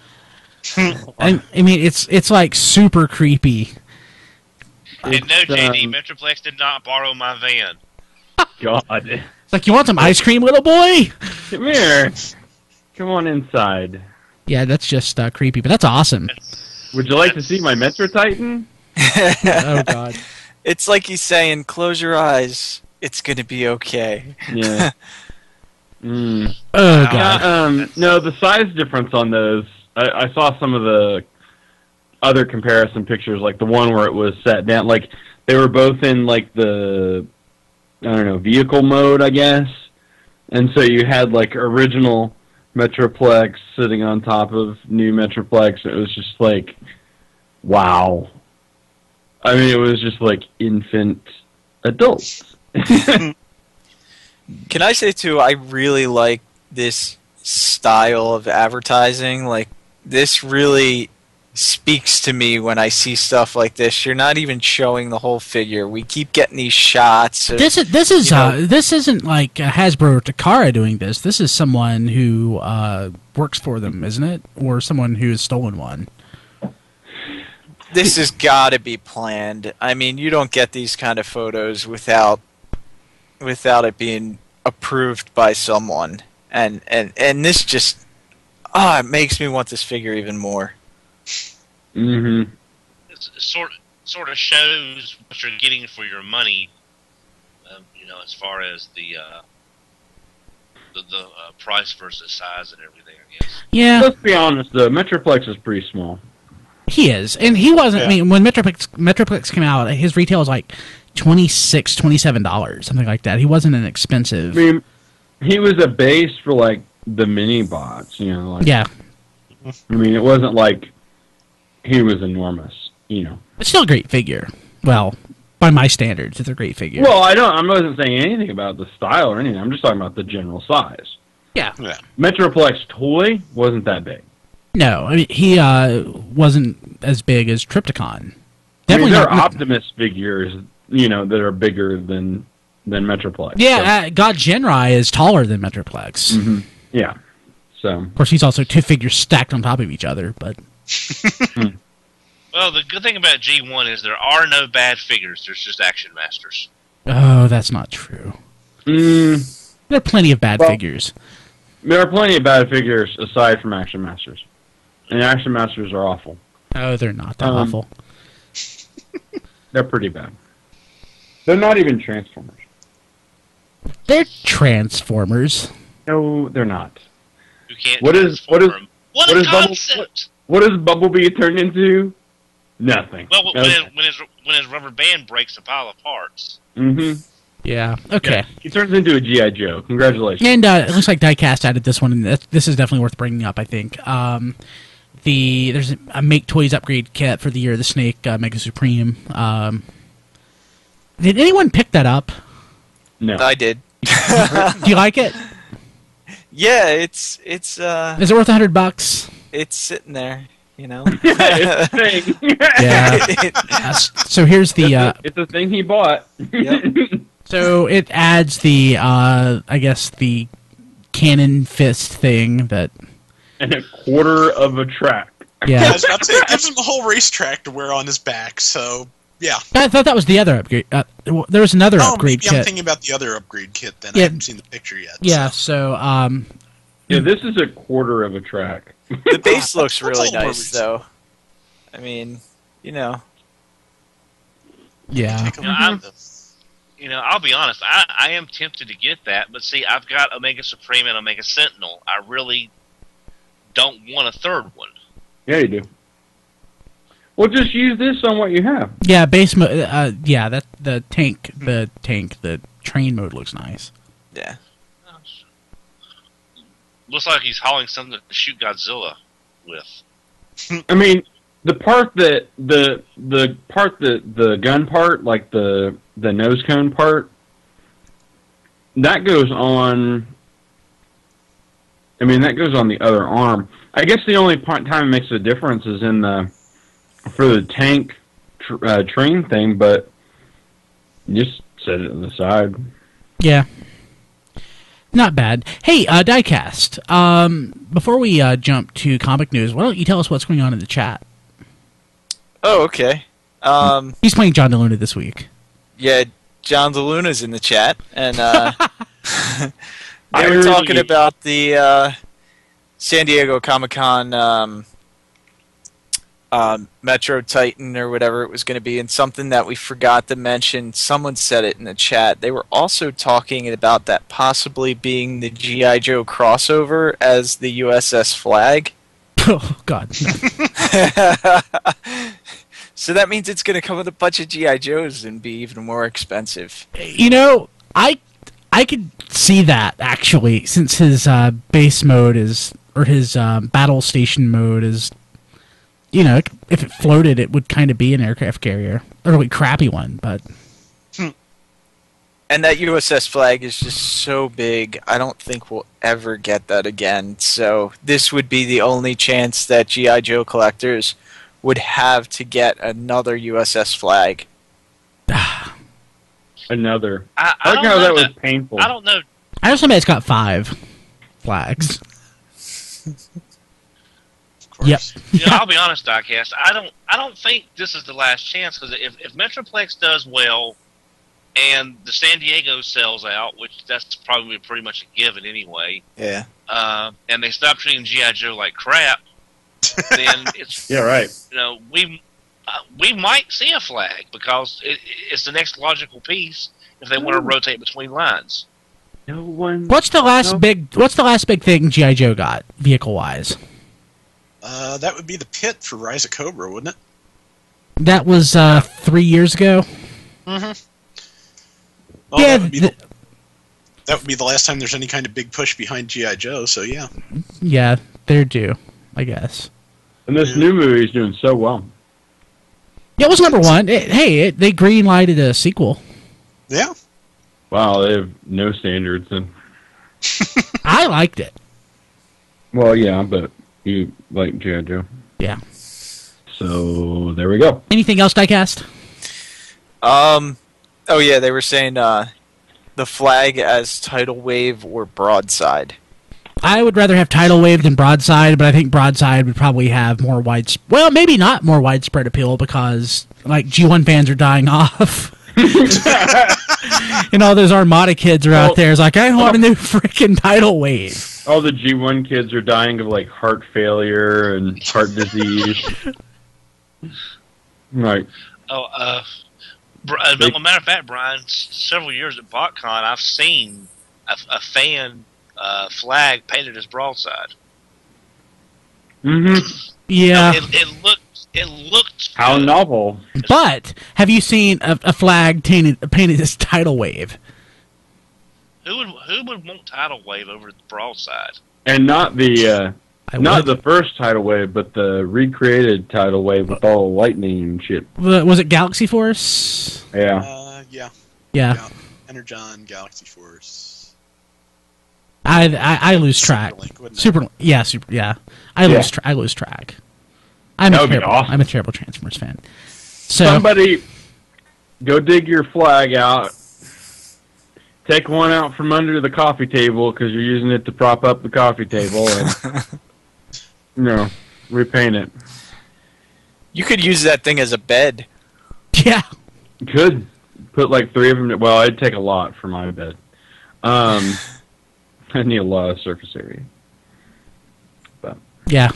I, I mean it's it's like super creepy. And no, It's, JD, um, Metroplex did not borrow my van. God. It's like, you want some ice cream, little boy? Come here. Come on inside. Yeah, that's just uh, creepy, but that's awesome. Would you like to see my Metro Titan? oh God. It's like he's saying, "Close your eyes. It's gonna be okay." Yeah. mm. Oh Yeah, God. um, no, the size difference on those. I, I saw some of the other comparison pictures, like the one where it was set down. Like they were both in like the I don't know vehicle mode, I guess. And so you had like original Metroplex sitting on top of new Metroplex. It was just like, wow. I mean, it was just like infant adults. Can I say too? I really like this style of advertising. Like this really speaks to me when I see stuff like this. You're not even showing the whole figure. We keep getting these shots. Of, This is this is you know- uh, this isn't like Hasbro or Takara doing this. This is someone who uh, works for them, isn't it, or someone who has stolen one? this has got to be planned. I mean, you don't get these kind of photos without without it being approved by someone. And and and this just ah, it makes me want this figure even more. Mm-hmm. It's sort sort of shows what you're getting for your money. Um, you know, as far as the uh, the, the uh, price versus size and everything. I guess. Yeah, Let's be honest, though. Metroplex is pretty small. he is, and he wasn't. I mean, when Metroplex Metroplex came out, his retail was like 26 dollars, something like that. He wasn't an expensive. I mean, he was a base for like the mini bots. You know, like Yeah, I mean, it wasn't like he was enormous. You know. it's still a great figure. Well, by my standards, it's a great figure. Well, I don't. I wasn't saying anything about the style or anything. I'm just talking about the general size. yeah, Metroplex toy wasn't that big. no, I mean he uh, wasn't as big as Trypticon. I mean, Definitely there are not. Optimus figures, you know, that are bigger than than Metroplex. yeah, uh, God Ginrai is taller than Metroplex. So, mhm. Yeah. So Of course, he's also two figures stacked on top of each other. But Well, the good thing about G1 is there are no bad figures. There's just Action Masters. oh, that's not true. mm, There are plenty of bad Well- figures. there are plenty of bad figures aside from Action Masters, and Action Masters are awful. Oh, they're not that Um, awful. They're pretty bad. They're not even Transformers. They're Transformers. No, they're not. Who can't What is- what is- What, what a is Bubble- concept! What does Bumblebee turn into? Nothing. Well, when, Okay. his, when his when his rubber band breaks a pile of parts. Mm-hmm. Yeah. Okay. He turns into a GI Joe. Congratulations. And uh, it looks like Diecast added this one, and this is definitely worth bringing up. I think um, the there's a Maketoys upgrade kit for the Year of the Snake uh, Omega Supreme. Um, did anyone pick that up? No. I did. Do you like it? Yeah, it's it's uh Is it worth a hundred bucks? it's sitting there, you know. it's thing. Yeah. It- s- so here's the uh, it's a thing he bought. Yep. so it adds the uh, I guess the cannon fist thing that and a quarter of a track. I yeah. was about to say, it gives him a whole racetrack to wear on his back. So yeah. I thought that was the other upgrade. Uh, w- there was another Oh, upgrade maybe I'm kit. thinking about the other upgrade kit. Then Yeah. I haven't seen the picture yet. Yeah. so. So um, Yeah, this is a quarter of a track. the base looks really nice though. I mean, you know. yeah. You know, I'm- at them. You know, I'll be honest. I, I am tempted to get that, but see, I've got Omega Supreme and Omega Sentinel. I really don't want a third one. Yeah, you do. Well, just use this on what you have. Yeah, base mode. Uh, yeah, that the tank, the tank, the train mode looks nice. Yeah. Looks like he's hauling something to shoot Godzilla with. I mean, the part that the the part that the gun part, like the the nose cone part, that goes on. I mean, that goes on the other arm. I guess the only part, time it makes a difference is in the for the tank tr- uh, train thing, but just set it on the side. Yeah, not bad. Hey, uh, Diecast. Um, before we uh, jump to comic news, why don't you tell us what's going on in the chat? Oh, okay. Um, He's playing John DeLuna this week. yeah, John DeLuna's in the chat, and uh, They I were really- talking about the uh, San Diego Comic Con um, um, Metro Titan or whatever it was going to be, and something that we forgot to mention. Someone said it in the chat. They were also talking about that possibly being the GI Joe crossover as the USS Flagg. Oh God. so that means it's going to come with a bunch of GI Joes and be even more expensive. you know, I I could see that actually, since his uh, base mode is or his um, battle station mode is, you know, if it floated, it would kind of be an aircraft carrier, a really crappy one, but hmm. And that USS Flagg is just so big, I don't think we'll ever get that again. So this would be the only chance that GI Joe collectors would have to get another USS Flagg. Another. I, I I like don't how know that was painful. I don't know. I know somebody's got five flags. Of course. Yep. You know, I'll be honest, Diecast. I don't. I don't think this is the last chance because if, if Metroplex does well, and the San Diego sells out, which that's probably pretty much a given anyway, Yeah. uh, and they stop treating GI Joe like crap, then it's Yeah, right. you know we uh, we might see a flag because it, it's the next logical piece if they want to rotate between lines. No one. What's the last No. big? What's the last big thing GI Joe got vehicle wise? Uh, that would be the pit for Rise of Cobra, wouldn't it? That was uh, three years ago. Well, yeah, that would, be the- the, that would be the last time there's any kind of big push behind GI Joe. So yeah, yeah, they're due, I guess. And this new movie is doing so well. Yeah, it was number one. It, hey, it, they green lighted a sequel. yeah. Wow, they have no standards. And I liked it. well, yeah, but you like G.I. Joe. Yeah. So there we go. Anything else, Diecast? Um. Oh yeah, they were saying uh, the flag as tidal wave or broadside. I would rather have tidal wave than broadside, but I think broadside would probably have more wide. Well, maybe not more widespread appeal because like G1 fans are dying off. and all those Armada kids are out Well- there. It's like I want a new freaking tidal wave. All the G1 kids are dying of like heart failure and heart disease. Right. Oh, uh, Br- uh, They- no, matter of fact, Brian, s- several years at BotCon, I've seen a, a fan uh, flag painted as broadside. Mm-hmm. Yeah, It, it looked. It looked. How good. novel. but have you seen a, a flag painted painted as tidal wave? Who would who would want tidal wave over the broadside? And not the uh, I not would. the first tidal wave, but the recreated tidal wave with all the lightning and shit. Was was it Galaxy Force? Yeah. Uh, yeah. Yeah, Yeah. Energon, Galaxy Force. I, I I lose track. Superlink. Super, yeah, super, yeah. I Yeah. lose, tra- I lose track. I'm That a terrible, awesome. I'm a terrible Transformers fan. So Somebody go dig your flag out. Take one out from under the coffee table because you're using it to prop up the coffee table, and you know, repaint it. You could use that thing as a bed. yeah, Could put like three of them. Well, it'd take a lot for my bed. Um, I need a lot of surface area. But yeah.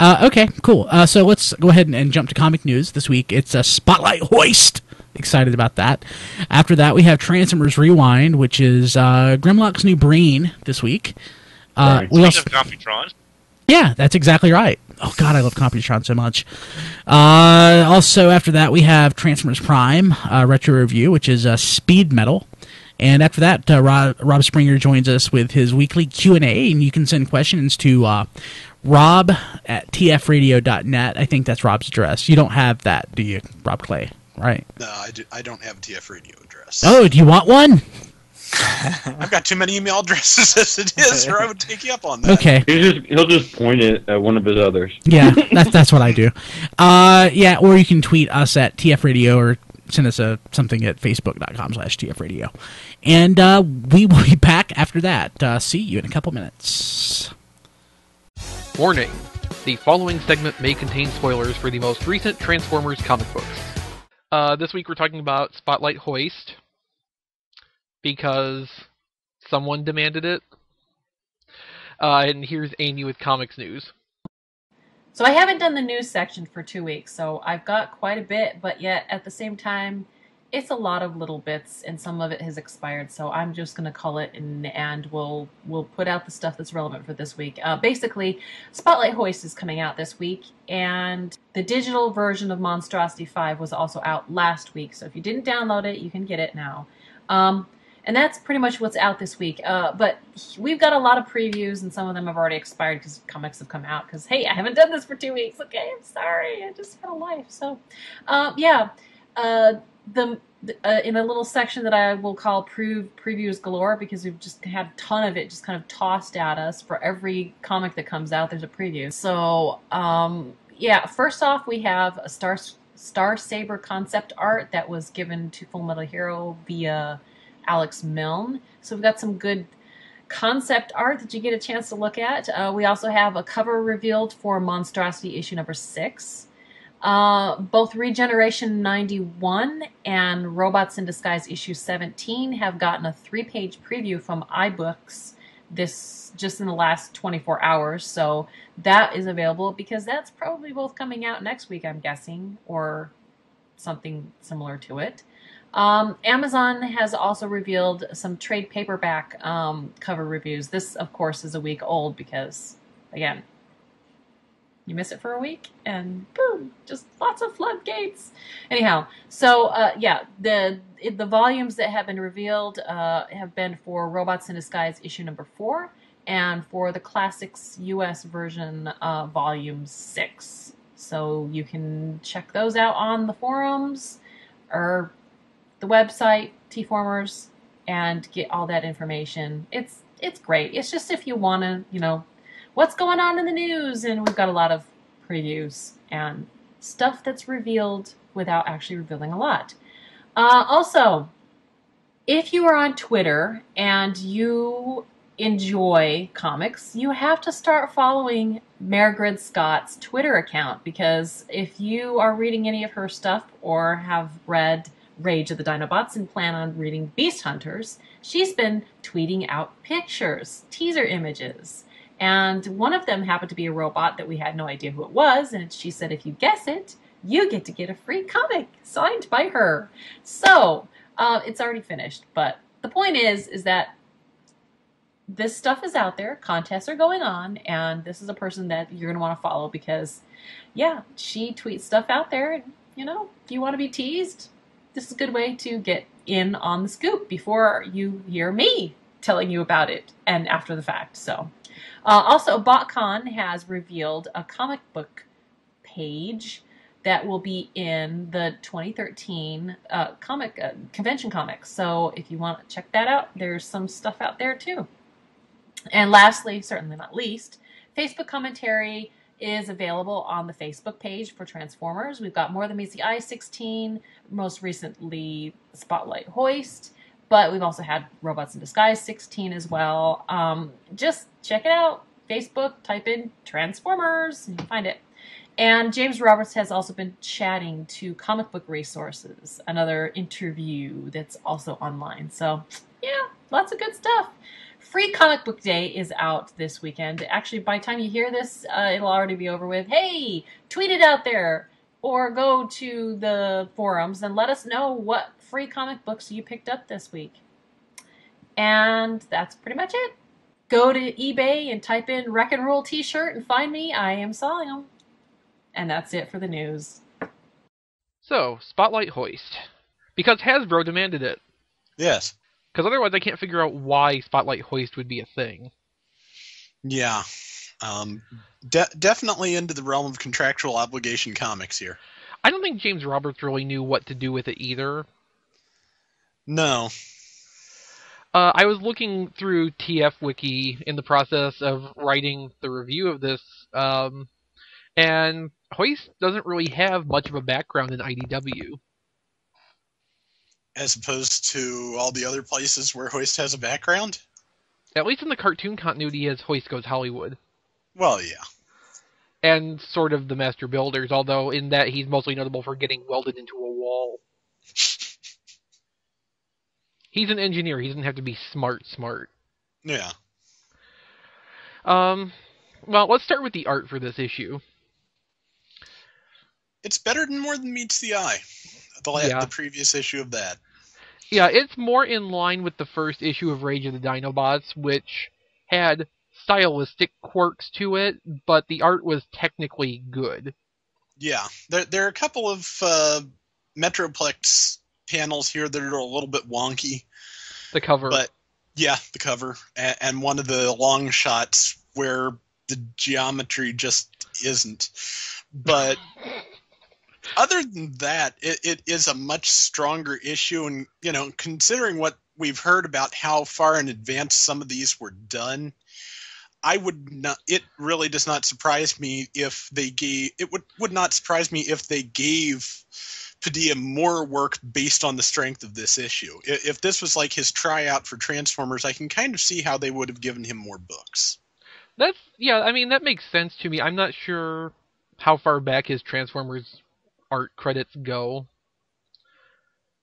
Uh, okay, cool. Uh, so let's go ahead and, and jump to comic news this week. It's a Spotlight Hoist. Excited about that. After that, we have Transformers Rewind, which is uh, Grimlock's new brain this week. Uh, we also, Computron, Yeah, that's exactly right. Oh God, I love Computron so much. Uh, also, after that, we have Transformers Prime uh, retro review, which is uh, speed metal. And after that, uh, Rob, Rob Springer joins us with his weekly Q and A, and you can send questions to uh, Rob at tfradio.net. I think that's Rob's address. You don't have that, do you, Rob Clay? Right? No, I, do, I don't have a TF radio address. Oh, do you want one? I've got too many email addresses as it is, or I would take you up on that. Okay. He'll just he'll just point it at one of his others. Yeah, that's that's what I do. Uh, yeah, or you can tweet us at TF Radio or send us a something at facebook.com slash TF Radio. And uh, we will be back after that. Uh, see you in a couple minutes. Warning! The following segment may contain spoilers for the most recent Transformers comic books. Uh, this week we're talking about Spotlight Hoist because someone demanded it. Uh, and here's Amy with comics news. So I haven't done the news section for two weeks, so I've got quite a bit, but yet at the same time, it's a lot of little bits, and some of it has expired. So I'm just going to call it, and, and we'll we'll put out the stuff that's relevant for this week. Uh, basically, Spotlight Hoist is coming out this week, and the digital version of Monstrosity Five was also out last week. So if you didn't download it, you can get it now. Um, and that's pretty much what's out this week. Uh, but we've got a lot of previews, and some of them have already expired because comics have come out. Because hey, I haven't done this for two weeks. Okay, I'm sorry. I just had a life. So, uh, yeah. Uh, the uh, in a little section that I will call pre- previews galore because we've just had a ton of it just kind of tossed at us for every comic that comes out. There's a preview. So um, yeah, first off we have a Star Star Saber concept art that was given to Full Metal Hero via Alex Milne. So we've got some good concept art that you get a chance to look at. Uh, we also have a cover revealed for Monstrosity issue number six. Uh, both Regeneration 91 and Robots in Disguise issue 17 have gotten a three page preview from iBooks this just in the last 24 hours. So that is available because that's probably both coming out next week, I'm guessing, or something similar to it. Um, Amazon has also revealed some trade paperback um, cover reviews. This, of course, is a week old because, again, you miss it for a week and boom just lots of floodgates. Anyhow so uh, yeah the the volumes that have been revealed uh, have been for robots in disguise issue number four and for the classics us version uh, volume six. So you can check those out on the forums or the website TFormers and get all that information. It's it's great. It's just if you want to you know what's going on in the news, and we've got a lot of previews and stuff that's revealed without actually revealing a lot. Uh, also, if you are on Twitter and you enjoy comics, you have to start following Mairghread Scott's Twitter account because if you are reading any of her stuff or have read Rage of the Dinobots and plan on reading Beast Hunters, she's been tweeting out pictures, teaser images, and one of them happened to be a robot that we had no idea who it was. And she said, if you guess it, you get to get a free comic signed by her. So uh, it's already finished. But the point is, is that this stuff is out there. Contests are going on, and this is a person that you're going to want to follow because, yeah, she tweets stuff out there. And, you know, if you want to be teased, this is a good way to get in on the scoop before you hear me telling you about it and after the fact. So uh, also, BotCon has revealed a comic book page that will be in the 2013 uh, comic uh, convention comics. So if you want to check that out, there's some stuff out there too. And lastly, certainly not least, Facebook commentary is available on the Facebook page for Transformers. We've got More Than Meets the Eye 16, most recently Spotlight Hoist, but we've also had Robots in Disguise 16 as well. Um, just check it out. Facebook, type in Transformers, and you find it. And James Roberts has also been chatting to Comic Book Resources, another interview that's also online. So, yeah, lots of good stuff. Free Comic Book Day is out this weekend. Actually, by the time you hear this, uh, it'll already be over with. Hey, tweet it out there or go to the forums and let us know what free comic books you picked up this week. And that's pretty much it. Go to eBay and type in Wreck and Roll t shirt and find me. I am selling them. And that's it for the news. So, Spotlight Hoist. Because Hasbro demanded it. Yes. Because otherwise, I can't figure out why Spotlight Hoist would be a thing. Yeah. Um, de- definitely into the realm of contractual obligation comics here. I don't think James Roberts really knew what to do with it either. No. Uh, I was looking through TF Wiki in the process of writing the review of this, um, and Hoist doesn't really have much of a background in IDW. As opposed to all the other places where Hoist has a background? At least in the cartoon continuity as Hoist Goes Hollywood. Well, yeah. And sort of the Master Builders, although in that he's mostly notable for getting welded into a wall. He's an engineer. He doesn't have to be smart, smart. Yeah. Um, well, let's start with the art for this issue. It's better than more than meets the eye. The, Yeah. the previous issue of that. Yeah, it's more in line with the first issue of Rage of the Dinobots, which had stylistic quirks to it, but the art was technically good. Yeah, there there are a couple of uh, Metroplex panels here that are a little bit wonky, The cover. but yeah, the cover and, and one of the long shots where the geometry just isn't. But other than that, it, it is a much stronger issue, and you know, considering what we've heard about how far in advance some of these were done. I would not. It really does not surprise me if they gave. It would would not surprise me if they gave Padilla more work based on the strength of this issue. If this was like his tryout for Transformers, I can kind of see how they would have given him more books. That's yeah, I mean that makes sense to me. I'm not sure how far back his Transformers art credits go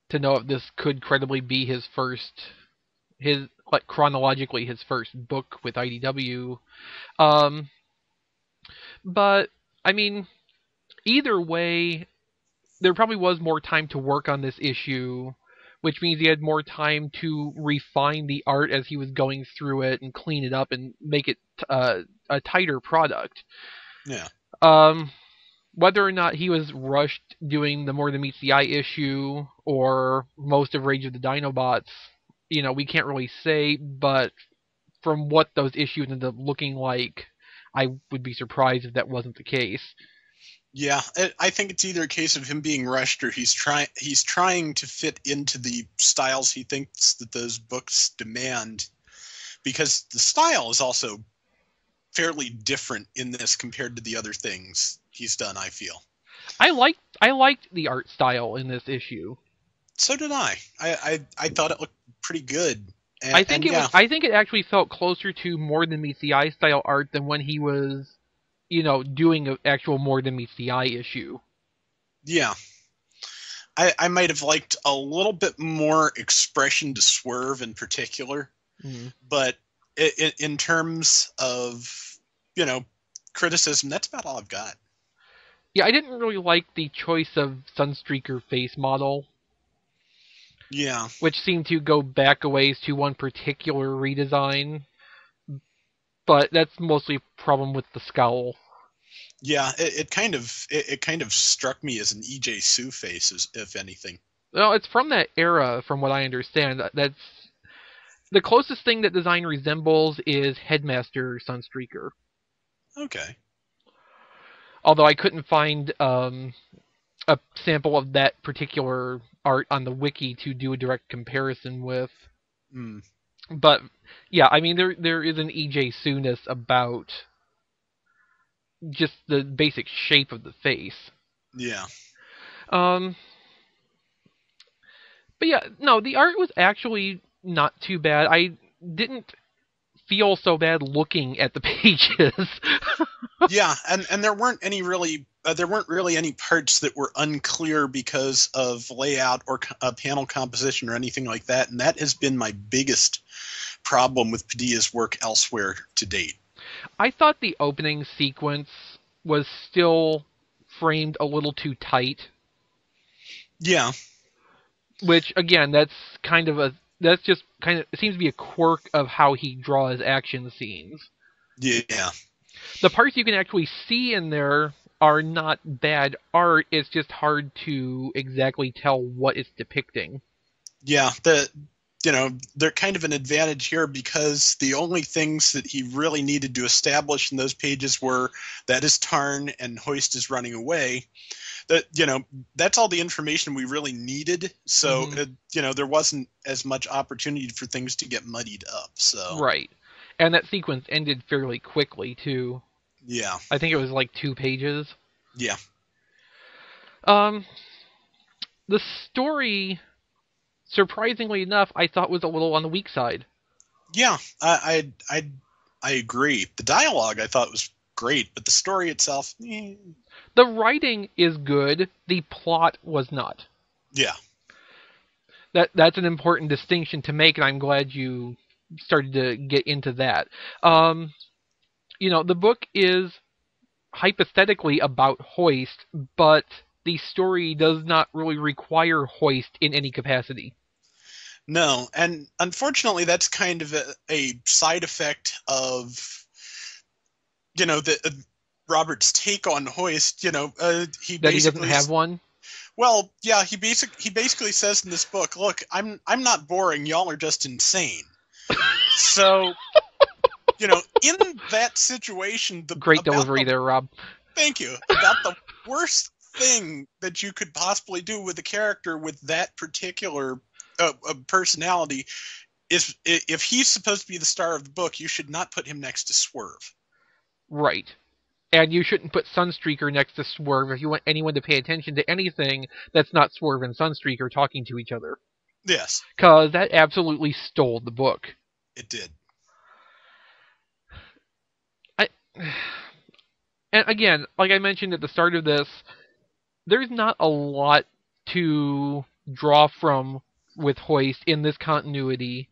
to know if this could credibly be his first his like chronologically his first book with IDW. Um but I mean either way there probably was more time to work on this issue which means he had more time to refine the art as he was going through it and clean it up and make it uh, a tighter product. Yeah. Um, whether or not he was rushed doing the More Than Meets the Eye issue or most of Rage of the Dinobots, you know, we can't really say, but from what those issues ended up looking like, I would be surprised if that wasn't the case. Yeah, I- I think it's either a case of him being rushed or he's trying he's trying to fit into the styles he thinks that those books demand, because the style is also fairly different in this compared to the other things he's done. I feel. I liked I liked the art style in this issue. So did I. I I, I thought it looked pretty good. And, I think it yeah, was, I think it actually felt closer to more than meets the eye style art than when he was, you know, doing an actual more than meets the eye issue. Yeah. I, I might have liked a little bit more expression to Swerve in particular, mm-hmm. but i i in terms of, you know, criticism, that's about all I've got. Yeah, I didn't really like the choice of Sunstreaker face model, Yeah. which seemed to go back a ways to one particular redesign. But that's mostly a problem with the scowl. Yeah, it, it kind of it, it kind of struck me as an EJ Su face, as, if anything. Well, it's from that era, from what I understand. That's the closest thing that design resembles is Headmaster Sunstreaker. Okay. although I couldn't find um, a sample of that particular art on the wiki to do a direct comparison with. Hmm. But yeah, I mean there there is an EJ Sooness about just the basic shape of the face. Yeah. Um, but yeah, no, the art was actually not too bad. I didn't feel so bad looking at the pages. yeah, and and there weren't any really uh, there weren't really any parts that were unclear because of layout or uh, panel composition or anything like that, and that has been my biggest problem with Padilla's work elsewhere to date. I thought the opening sequence was still framed a little too tight, Yeah, which again, that's kind of a that's just kind of it seems to be a quirk of how he draws action scenes. yeah, The parts you can actually see in there are not bad art, it's just hard to exactly tell what it's depicting. yeah. The you know they're kind of an advantage here because the only things that he really needed to establish in those pages were that is Tarn and Hoist is running away. That you know that's all the information we really needed. So Mhm. uh, you know there wasn't as much opportunity for things to get muddied up. So Right. And that sequence ended fairly quickly too. Yeah, I think it was like two pages. yeah, Um, the story, surprisingly enough, I thought was a little on the weak side. yeah. I I I, I agree. The dialogue I thought was great, but the story itself, eh, The writing is good. The plot was not. yeah, that that's an important distinction to make, and I'm glad you started to get into that. Um, you know, the book is hypothetically about Hoist, but the story does not really require Hoist in any capacity. No, and unfortunately, that's kind of a, a side effect of, you know, the uh, Robert's take on Hoist. You know, uh, he That he doesn't have one. Well, yeah, he basic he basically says in this book, "Look, I'm I'm not boring. Y'all are just insane." so, you know, in that situation, the Great delivery the- there, Rob. Thank you. About the worst thing that you could possibly do with a character with that particular uh, uh, personality is if he's supposed to be the star of the book, you should not put him next to Swerve. Right. And you shouldn't put Sunstreaker next to Swerve if you want anyone to pay attention to anything that's not Swerve and Sunstreaker talking to each other. Yes, Because that absolutely stole the book. it did. And again, like I mentioned at the start of this, there's not a lot to draw from with Hoist in this continuity.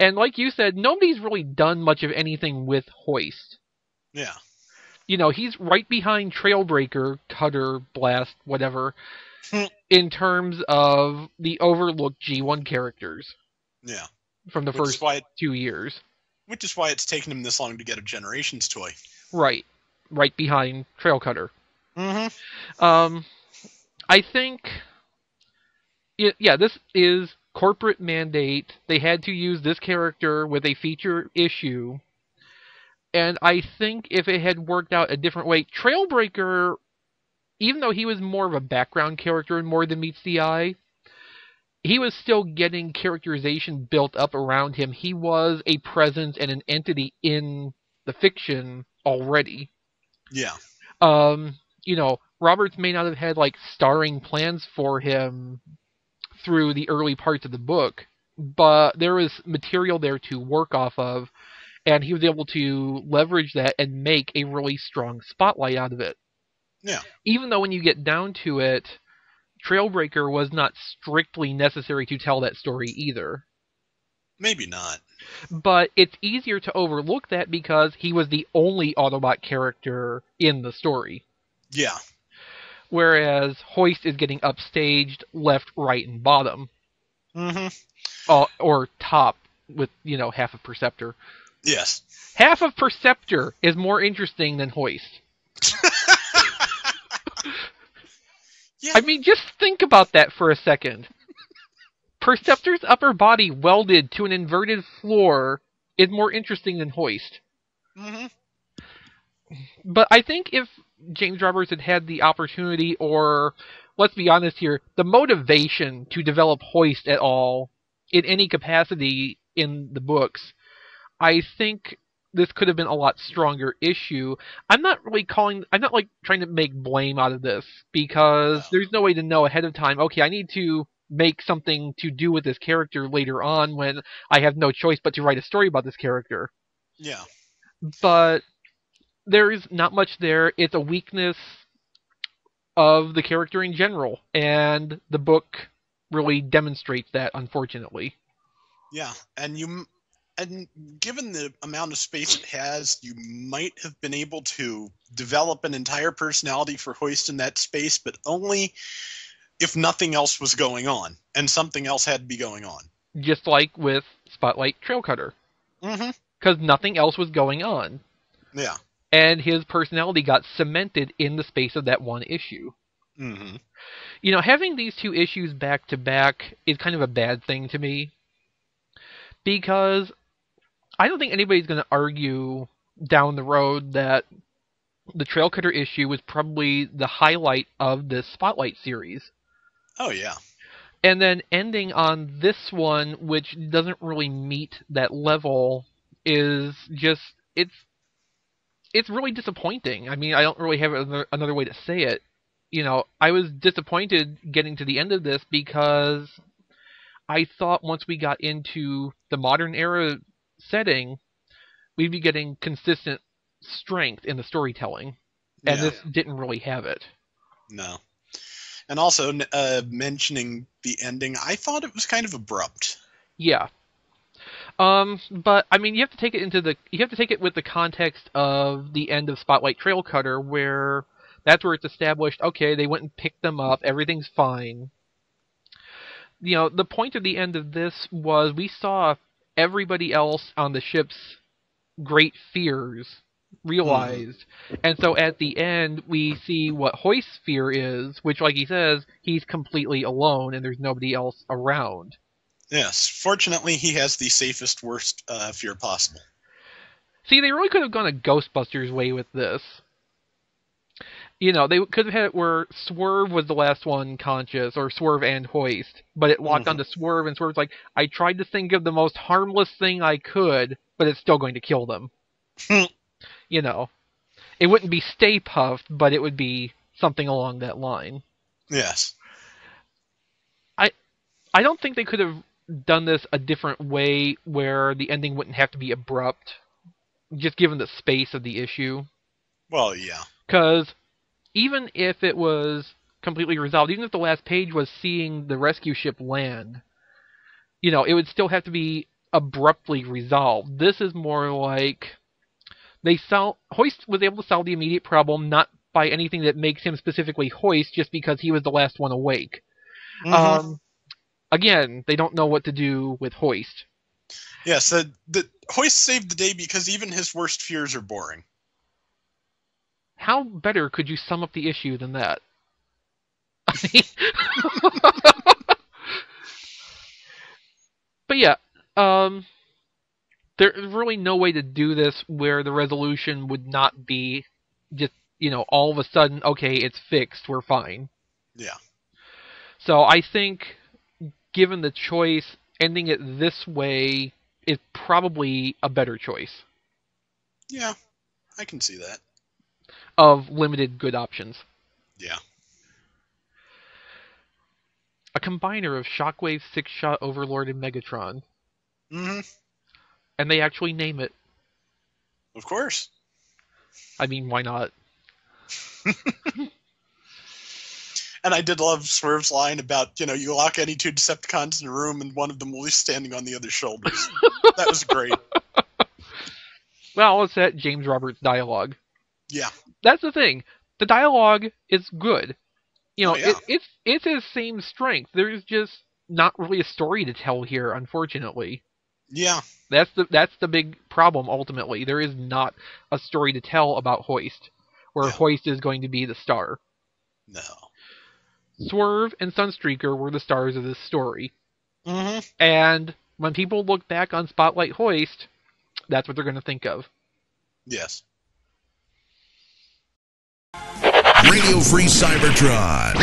And like you said, nobody's really done much of anything with Hoist. Yeah. you know, he's right behind Trailbreaker, Cutter, Blast, whatever, Hmm. in terms of the overlooked G1 characters Yeah. from the Which first why two years. which is why it's taken him this long to get a Generations toy. Right. Right behind Trail Cutter. Mm-hmm. Um, I think, y- yeah, this is corporate mandate. They had to use this character with a feature issue. And I think if it had worked out a different way, Trailbreaker, even though he was more of a background character and more than meets the eye, he was still getting characterization built up around him. He was a presence and an entity in the fiction already Yeah. um, you know, Roberts may not have had like starring plans for him through the early parts of the book, but there was material there to work off of, and he was able to leverage that and make a really strong spotlight out of it. Yeah. Even though when you get down to it, Trailbreaker was not strictly necessary to tell that story either. Maybe not. But it's easier to overlook that because he was the only Autobot character in the story. Yeah. whereas Hoist is getting upstaged left, right, and bottom, Mm-hmm. uh, or top with you know half of Perceptor. Yes. Half of Perceptor is more interesting than Hoist. Yeah. I mean, just think about that for a second. Perceptor's upper body welded to an inverted floor is more interesting than Hoist. Mm-hmm. But I think if James Roberts had had the opportunity, or let's be honest here, the motivation to develop Hoist at all in any capacity in the books, I think this could have been a lot stronger issue. I'm not really calling, I'm not like trying to make blame out of this because there's no way to know ahead of time, okay, I need to make something to do with this character later on when I have no choice but to write a story about this character Yeah. but there's not much there. It's a weakness of the character in general, and the book really demonstrates that, unfortunately. Yeah. And you, and given the amount of space it has, you might have been able to develop an entire personality for Hoist in that space, but only if nothing else was going on and something else had to be going on. Just like with Spotlight Trail Cutter, Mm-hmm. because nothing else was going on, Yeah. and his personality got cemented in the space of that one issue. Mm-hmm. you know, having these two issues back to back is kind of a bad thing to me because I don't think anybody's going to argue down the road that the Trail Cutter issue was probably the highlight of this Spotlight series. Oh yeah. And then ending on this one, which doesn't really meet that level, is just it's it's really disappointing. I mean, I don't really have another, another way to say it. You know, I was disappointed getting to the end of this because I thought once we got into the modern era setting, we'd be getting consistent strength in the storytelling, and Yeah. this didn't really have it. No. And also uh, mentioning the ending, I thought it was kind of abrupt. Yeah. Um, but I mean, you have to take it into the you have to take it with the context of the end of Spotlight Trail Cutter, where that's where it's established. Okay, they went and picked them up. Everything's fine. You know, the point of the end of this was we saw everybody else on the ship's great fears realized, and so at the end we see what Hoist's fear is, which, like he says, he's completely alone and there's nobody else around. Yes, fortunately, he has the safest, worst uh, fear possible. See, they really could have gone a Ghostbusters way with this. You know, they could have had it where Swerve was the last one conscious, or Swerve and Hoist, but it locked Mhm. onto Swerve, and Swerve's like, I tried to think of the most harmless thing I could, but it's still going to kill them. you know, it wouldn't be Stay Puft, but it would be something along that line. Yes. I I don't think they could have done this a different way where the ending wouldn't have to be abrupt, just given the space of the issue. Well, yeah. Because even if it was completely resolved, even if the last page was seeing the rescue ship land, you know, it would still have to be abruptly resolved. This is more like they sol- Hoist was able to solve the immediate problem not by anything that makes him specifically Hoist, just because he was the last one awake. Mhm. Um, again, they don't know what to do with Hoist. yes, the, the Hoist saved the day because even his worst fears are boring. How better could you sum up the issue than that? I mean- but yeah, um, there's really no way to do this where the resolution would not be just you know all of a sudden okay it's fixed we're fine. Yeah. So I think, given the choice, ending it this way is probably a better choice Yeah, I can see that. of limited good options. Yeah. A combiner of Shockwave, Six Shot, Overlord, and Megatron, Mm hmm and they actually name it. Of course. I mean, why not? And I did love Swerve's line about, you know, you lock any two Decepticons in a room and one of them will be standing on the other's shoulders. that was great. Well, it's that James Roberts dialogue. Yeah. That's the thing. The dialogue is good. You know, Oh, yeah. it, it's it's his same strength. There's just not really a story to tell here, unfortunately. Yeah. That's the that's the big problem. Ultimately, there is not a story to tell about Hoist, where Yeah. Hoist is going to be the star. No. Swerve and Sunstreaker were the stars of this story. hmm And when people look back on Spotlight Hoist, that's what they're going to think of. Yes. Radio Free Cybertron.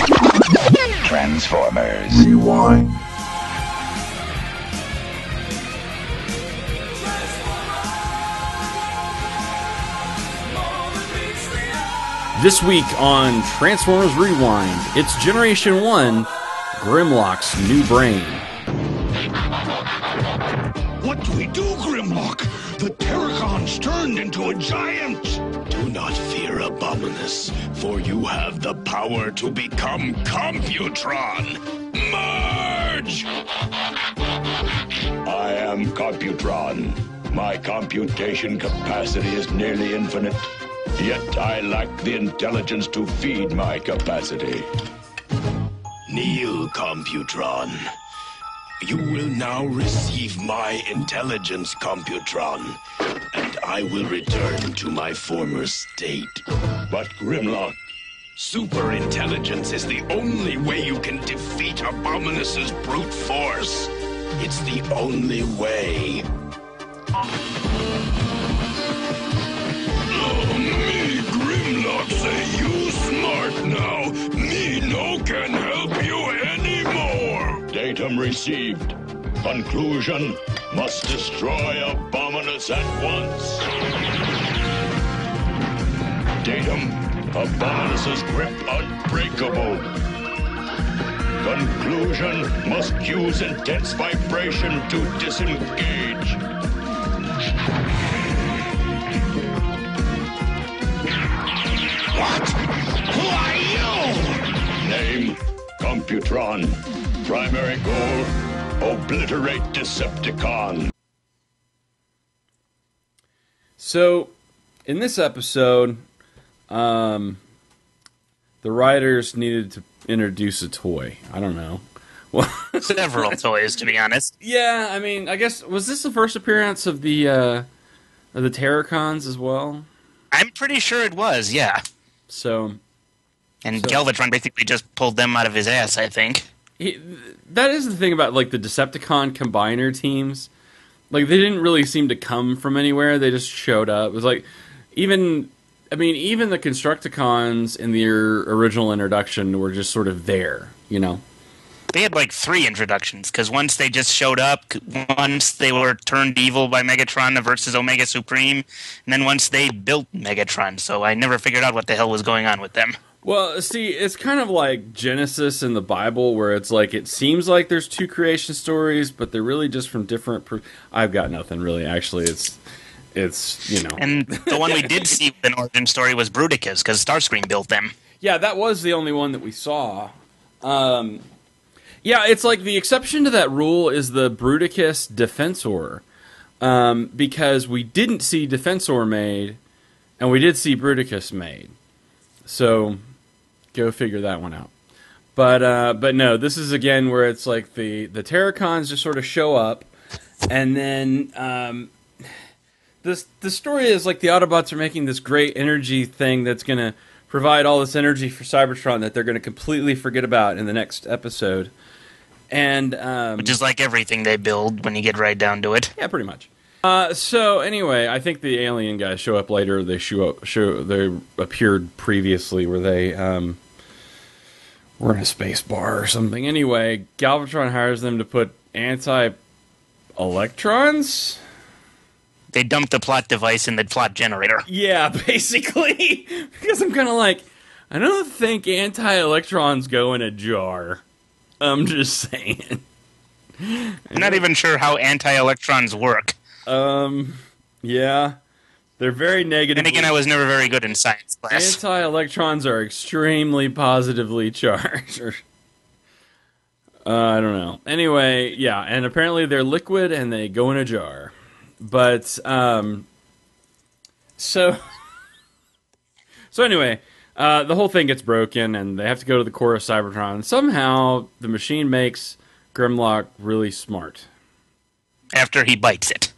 Transformers. Rewind. This week on Transformers Rewind, it's Generation 1 Grimlock's new brain. What do we do, Grimlock? The Terrorcons turned into a giant. Do not fear, Abominus, for you have the power to become Computron. Merge! I am Computron. My computation capacity is nearly infinite. Yet I lack the intelligence to feed my capacity. Kneel, Computron. You will now receive my intelligence, Computron, and I will return to my former state. But Grimlock, super intelligence is the only way you can defeat Abominus's brute force. It's the only way. Received. Conclusion must destroy Abominus at once. Datum, Abominus's grip unbreakable. Conclusion must use intense vibration to disengage. What? Who are you? Name Computron. Primary goal, obliterate Decepticon. So, in this episode, um, the writers needed to introduce a toy. I don't know. Well, Several toys, to be honest. yeah, I mean, I guess was this the first appearance of the uh, of the Terrorcons as well? I'm pretty sure it was, yeah. So And So- Galvatron basically just pulled them out of his ass, I think. He, that is the thing about like the Decepticon combiner teams. Like they didn't really seem to come from anywhere; they just showed up. It was like even, I mean, even the Constructicons in their er, original introduction were just sort of there, you know. They had like three introductions because once they just showed up, once they were turned evil by Megatron versus Omega Supreme, and then once they built Megatron. So I never figured out what the hell was going on with them. Well, see, it's kind of like Genesis in the Bible, where it's like it seems like there's two creation stories, but they're really just from different. Per- I've got nothing really. Actually, it's it's you know. And the one we did see with an origin story was Bruticus because Starscream built them. Yeah, that was the only one that we saw. Um, yeah, it's like the exception to that rule is the Bruticus Defensor, um, because we didn't see Defensor made, and we did see Bruticus made. So, go figure that one out. But uh, but no, this is again where it's like the the Terrorcons just sort of show up, and then um, this the story is like the Autobots are making this great energy thing that's gonna provide all this energy for Cybertron that they're gonna completely forget about in the next episode. And um, Which is like everything they build when you get right down to it. yeah, pretty much. Uh, so anyway, I think the alien guys show up later. They show up. Show they appeared previously, where they um, were in a space bar or something. Anyway, Galvatron hires them to put anti electrons. They dumped the plot device in the plot generator. Yeah, basically, because I'm kind of like, I don't think anti electrons go in a jar. I'm just saying. I'm not even sure how anti-electrons work. Um, yeah, they're very negative. And again, I was never very good in science class. Anti-electrons are extremely positively charged. Uh, I don't know. Anyway, yeah, and apparently they're liquid and they go in a jar. But um, so so anyway, uh, the whole thing gets broken and they have to go to the core of Cybertron. Somehow the machine makes Grimlock really smart. After he bites it.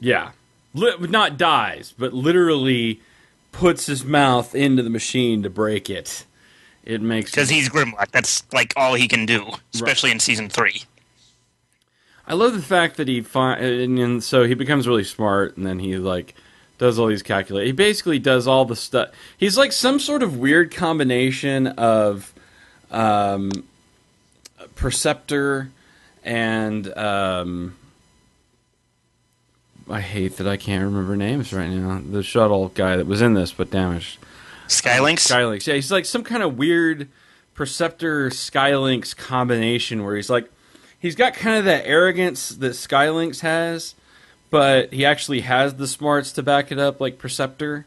Yeah. Li- not dies, but literally puts his mouth into the machine to break it. It makes Because he's Grimlock. That's like all he can do, especially in season three. I love the fact that he fi- and, and so he becomes really smart, and then he like does all these calculations. He basically does all the stuff. He's like some sort of weird combination of um, Perceptor and um, I hate that I can't remember names right now. The shuttle guy that was in this but damaged. Sky Lynx? Skylinks. Yeah, he's like some kind of weird Perceptor Sky Lynx combination where he's like he's got kind of that arrogance that Sky Lynx has, but he actually has the smarts to back it up like Perceptor.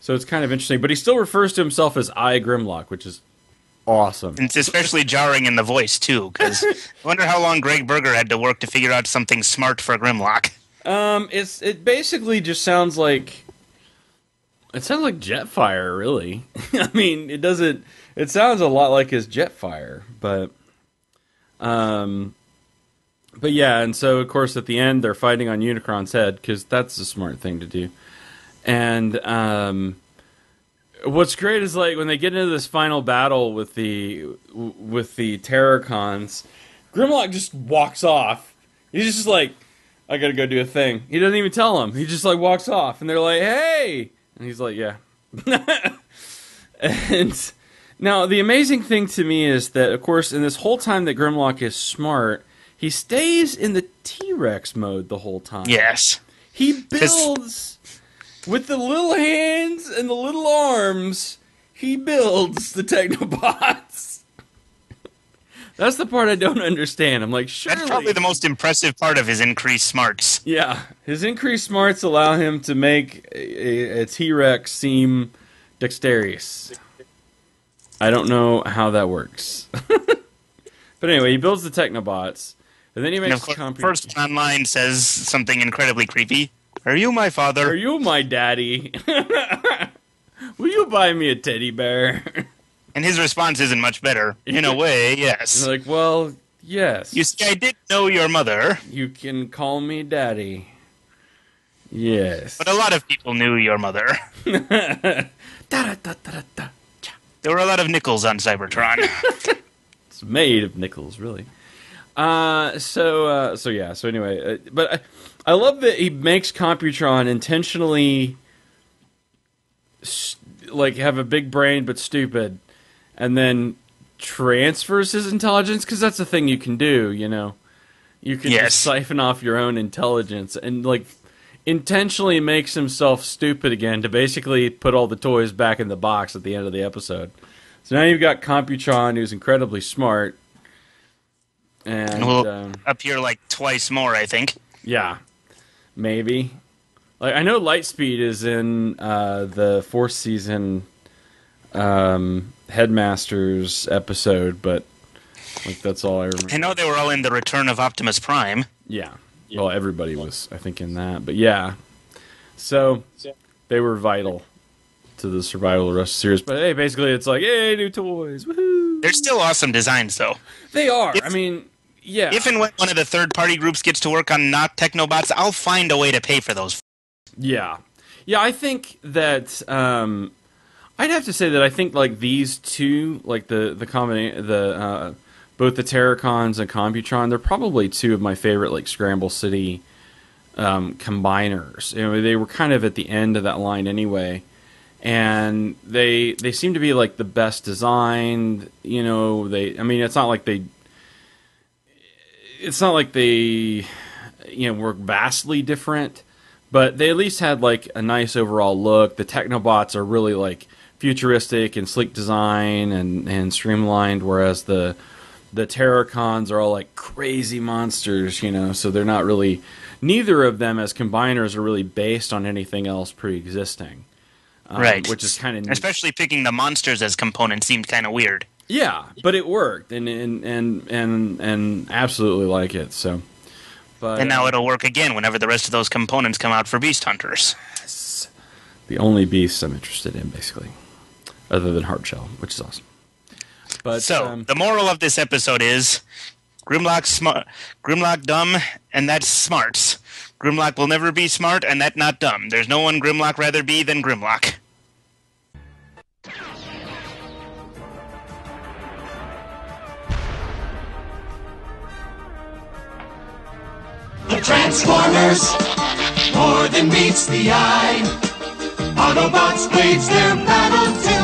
So it's kind of interesting. But he still refers to himself as I Grimlock, which is awesome. It's especially jarring in the voice, too, because I wonder how long Greg Berger had to work to figure out something smart for Grimlock. Um, it's it basically just sounds like it sounds like Jetfire, really. I mean, it doesn't. It sounds a lot like his Jetfire, but um, but yeah, and so of course at the end they're fighting on Unicron's head because that's the smart thing to do. And um, what's great is like when they get into this final battle with the with the Terrorcons, Grimlock just walks off. He's just like, I gotta go do a thing. He doesn't even tell them. He just like walks off, and they're like, "Hey," and he's like, "Yeah." and now the amazing thing to me is that, of course, in this whole time that Grimlock is smart, he stays in the T Rex mode the whole time. Yes. He builds with the little hands and the little arms. He builds the Technobots. That's the part I don't understand. I'm like, surely. That's probably the most impressive part of his increased smarts. Yeah, his increased smarts allow him to make a, a T Rex seem dexterous. I don't know how that works. But anyway, he builds the Technobots, and then he makes course, compu- first online says something incredibly creepy. Are you my father? Are you my daddy? Will you buy me a teddy bear? And his response isn't much better. In a way, yes. He's like, well, yes. You see, I did know your mother, You can call me daddy. Yes. but a lot of people knew your mother. There were a lot of nickels on Cybertron. It's made of nickels, really. Uh, so, uh, so yeah. So anyway, uh, but I, I love that he makes Computron intentionally, s- like have a big brain but stupid, and then transfers his intelligence because that's a thing you can do. You know, you can Yes. just siphon off your own intelligence and like intentionally makes himself stupid again to basically put all the toys back in the box at the end of the episode. So now you've got Computron, who's incredibly smart, and and will um, appear like twice more, I think. yeah, maybe. Like I know Lightspeed is in uh, the fourth season um, Headmasters episode, but like that's all I remember. I know they were all in the Return of Optimus Prime. Yeah. Well, everybody was, I think, in that. But yeah. So they were vital to the survival of the rest of the series. But hey, basically, it's like, hey, new toys. Woohoo. They're still awesome designs, though. They are. If- I mean, yeah. If and when one of the third-party groups gets to work on not Technobots, I'll find a way to pay for those. Yeah, yeah. I think that um, I'd have to say that I think like these two, like the the combination, the uh, both the Terrorcons and Computron, they're probably two of my favorite like Scramble City um, combiners. You know, they were kind of at the end of that line anyway, and they they seem to be like the best designed. You know, they. I mean, it's not like they. It's not like they, you know, were vastly different but they at least had like a nice overall look. The Technobots are really like futuristic and sleek design and, and streamlined, whereas the the Terrorcons are all like crazy monsters, you know. So they're not really. Neither of them as combiners are really based on anything else pre-existing, um, right. Which is kind of Especially picking the monsters as components seemed kind of weird. yeah, but it worked and and and and, and absolutely like it. So, but and uh, now it'll work again whenever the rest of those components come out for Beast Hunters. the only beasts I'm interested in, basically, other than Hardshell, which is awesome. But so um, the moral of this episode is Grimlock smart, Grimlock dumb, and that's smarts. Grimlock will never be smart, and that not dumb. There's no one Grimlock rather be than Grimlock. The Transformers, more than meets the eye. Autobots wage their battle to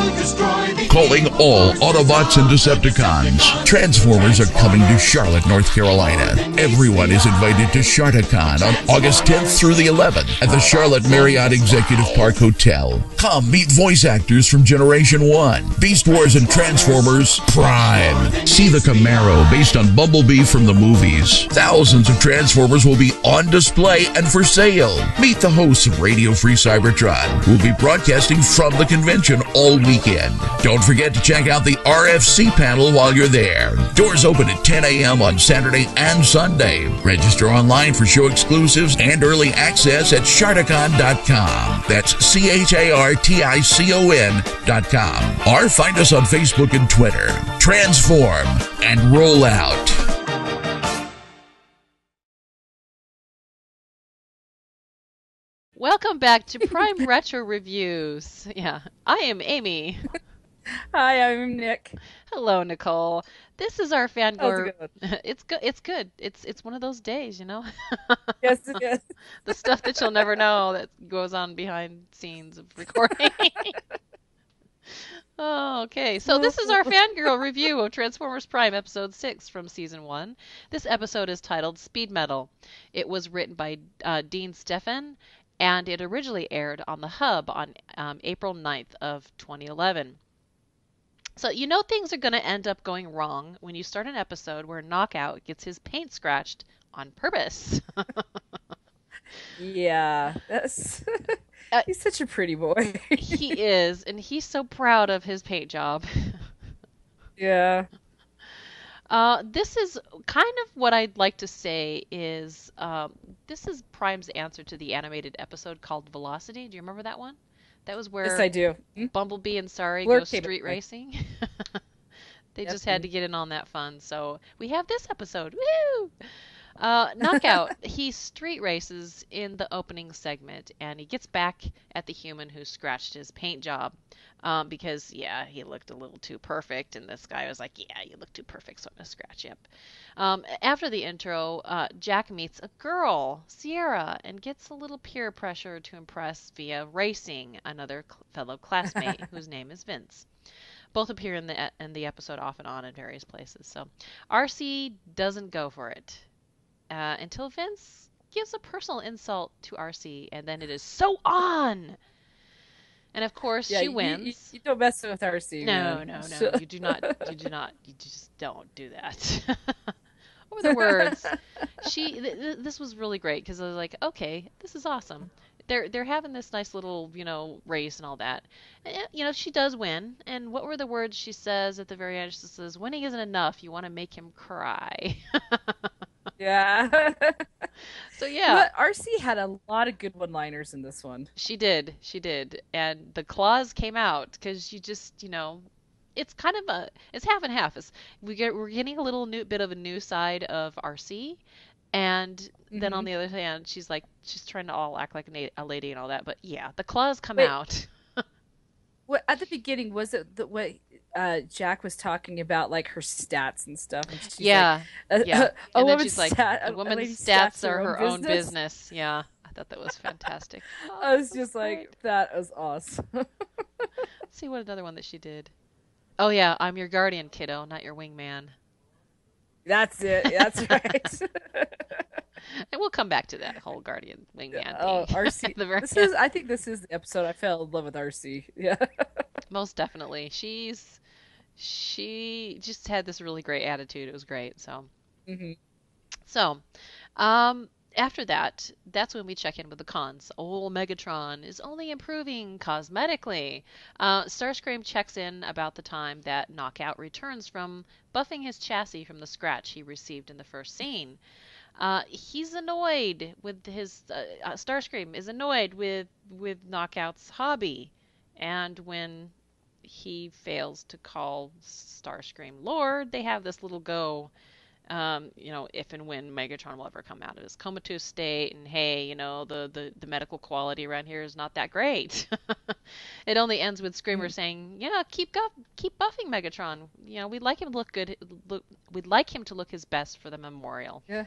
destroy the Calling all Autobots and Decepticons. Transformers are coming to Charlotte, North Carolina. Everyone is invited to Charticon on August 10th through the 11th at the Charlotte Marriott Executive Park Hotel. Come meet voice actors from Generation 1, Beast Wars and Transformers Prime. See the Camaro based on Bumblebee from the movies. Thousands of Transformers will be on display and for sale. Meet the hosts of Radio Free Cybertron, who will be broadcasting from the convention all weekend. Don't forget to check out the RFC panel while you're there. Doors open at 10 a.m. on Saturday and Sunday. Register online for show exclusives and early access at Charticon.com. That's C H A R T I C O N.com. Or find us on Facebook and Twitter. Transform and roll out. Welcome back to Prime Retro Reviews. Yeah, I am Amy. Hi, I'm Nick. Hello, Nicole. This is our fangirl. going? It's good. It's good. It's it's one of those days, you know. Yes, it is. the stuff that you'll never know that goes on behind scenes of recording. oh, okay. So this is our fangirl review of Transformers Prime Episode 6 from Season 1. This episode is titled Speed Metal. It was written by uh, Dean Stefan, and it originally aired on the Hub on um, April 9th of 2011. So you know things are going to end up going wrong when you start an episode where Knockout gets his paint scratched on purpose. Yeah, that's. he's such a pretty boy. he is, and he's so proud of his paint job. yeah. Uh, this is kind of what I'd like to say is um, this is Prime's answer to the animated episode called Velocity. Do you remember that one? That was where Yes, I do. Hmm? Bumblebee and Sorry go street in. racing. they Yep. just had to get in on that fun, so we have this episode. Woo! Uh, Knockout. he street races in the opening segment, and he gets back at the human who scratched his paint job um, because, yeah, he looked a little too perfect, and this guy was like, "Yeah, you look too perfect, so I'm gonna scratch you up." Um, after the intro, uh, Jack meets a girl, Sierra, and gets a little peer pressure to impress via racing another cl- fellow classmate whose name is Vince. Both appear in the in the episode off and on in various places. So, Arcee doesn't go for it uh, until Vince gives a personal insult to Arcee, and then it is so on. And of course, Yeah, she you- you- wins. You, don't mess with Arcee. No, man. no, no. You do not. You do not. You just don't do that. what were the words? She. Th- th- this was really great because I was like, okay, this is awesome. They're they're having this nice little you know race and all that. And, you know, she does win. And what were the words she says at the very end? She says, "Winning isn't enough. You want to make him cry." Yeah. so yeah. But Arcee had a lot of good one-liners in this one. She did. She did. And the claws came out because you just, you know, it's kind of a, it's half and half. It's, we get, we're getting a little new bit of a new side of Arcee. And then on Mhm. the other hand, she's like, she's trying to all act like a, a lady and all that. But yeah, the claws come Wait. out. What at the beginning was it the what uh, Jack was talking about, like her stats and stuff? And yeah. like, uh, yeah. a and then woman's she's like, stat- a a woman's lady's stats are her own business." business. Yeah. I thought that was fantastic. I was just like, that was awesome. Let's see what another one that she did. Oh yeah, I'm your guardian, kiddo, not your wingman. That's it. That's right. And we'll come back to that whole guardian wingman oh, thing. Arcee. very This is. I think this is the episode I fell in love with Arcee. Yeah. Most definitely. She's she just had this really great attitude. It was great. So hmm so um after that, that's when we check in with the cons. Old Megatron is only improving cosmetically. Uh, Starscream checks in about the time that Knockout returns from buffing his chassis from the scratch he received in the first scene. Uh, he's annoyed with his uh, uh, Starscream is annoyed with with Knockout's hobby, and when he fails to call Starscream Lord, they have this little go. Um, you know, if and when Megatron will ever come out of his comatose state, and hey, you know, the the, the medical quality around here is not that great. it only ends with Screamer saying, "Yeah, keep go- keep buffing Megatron. You know, we'd like him to look good. Look, we'd like him to look his best for the memorial." Yeah.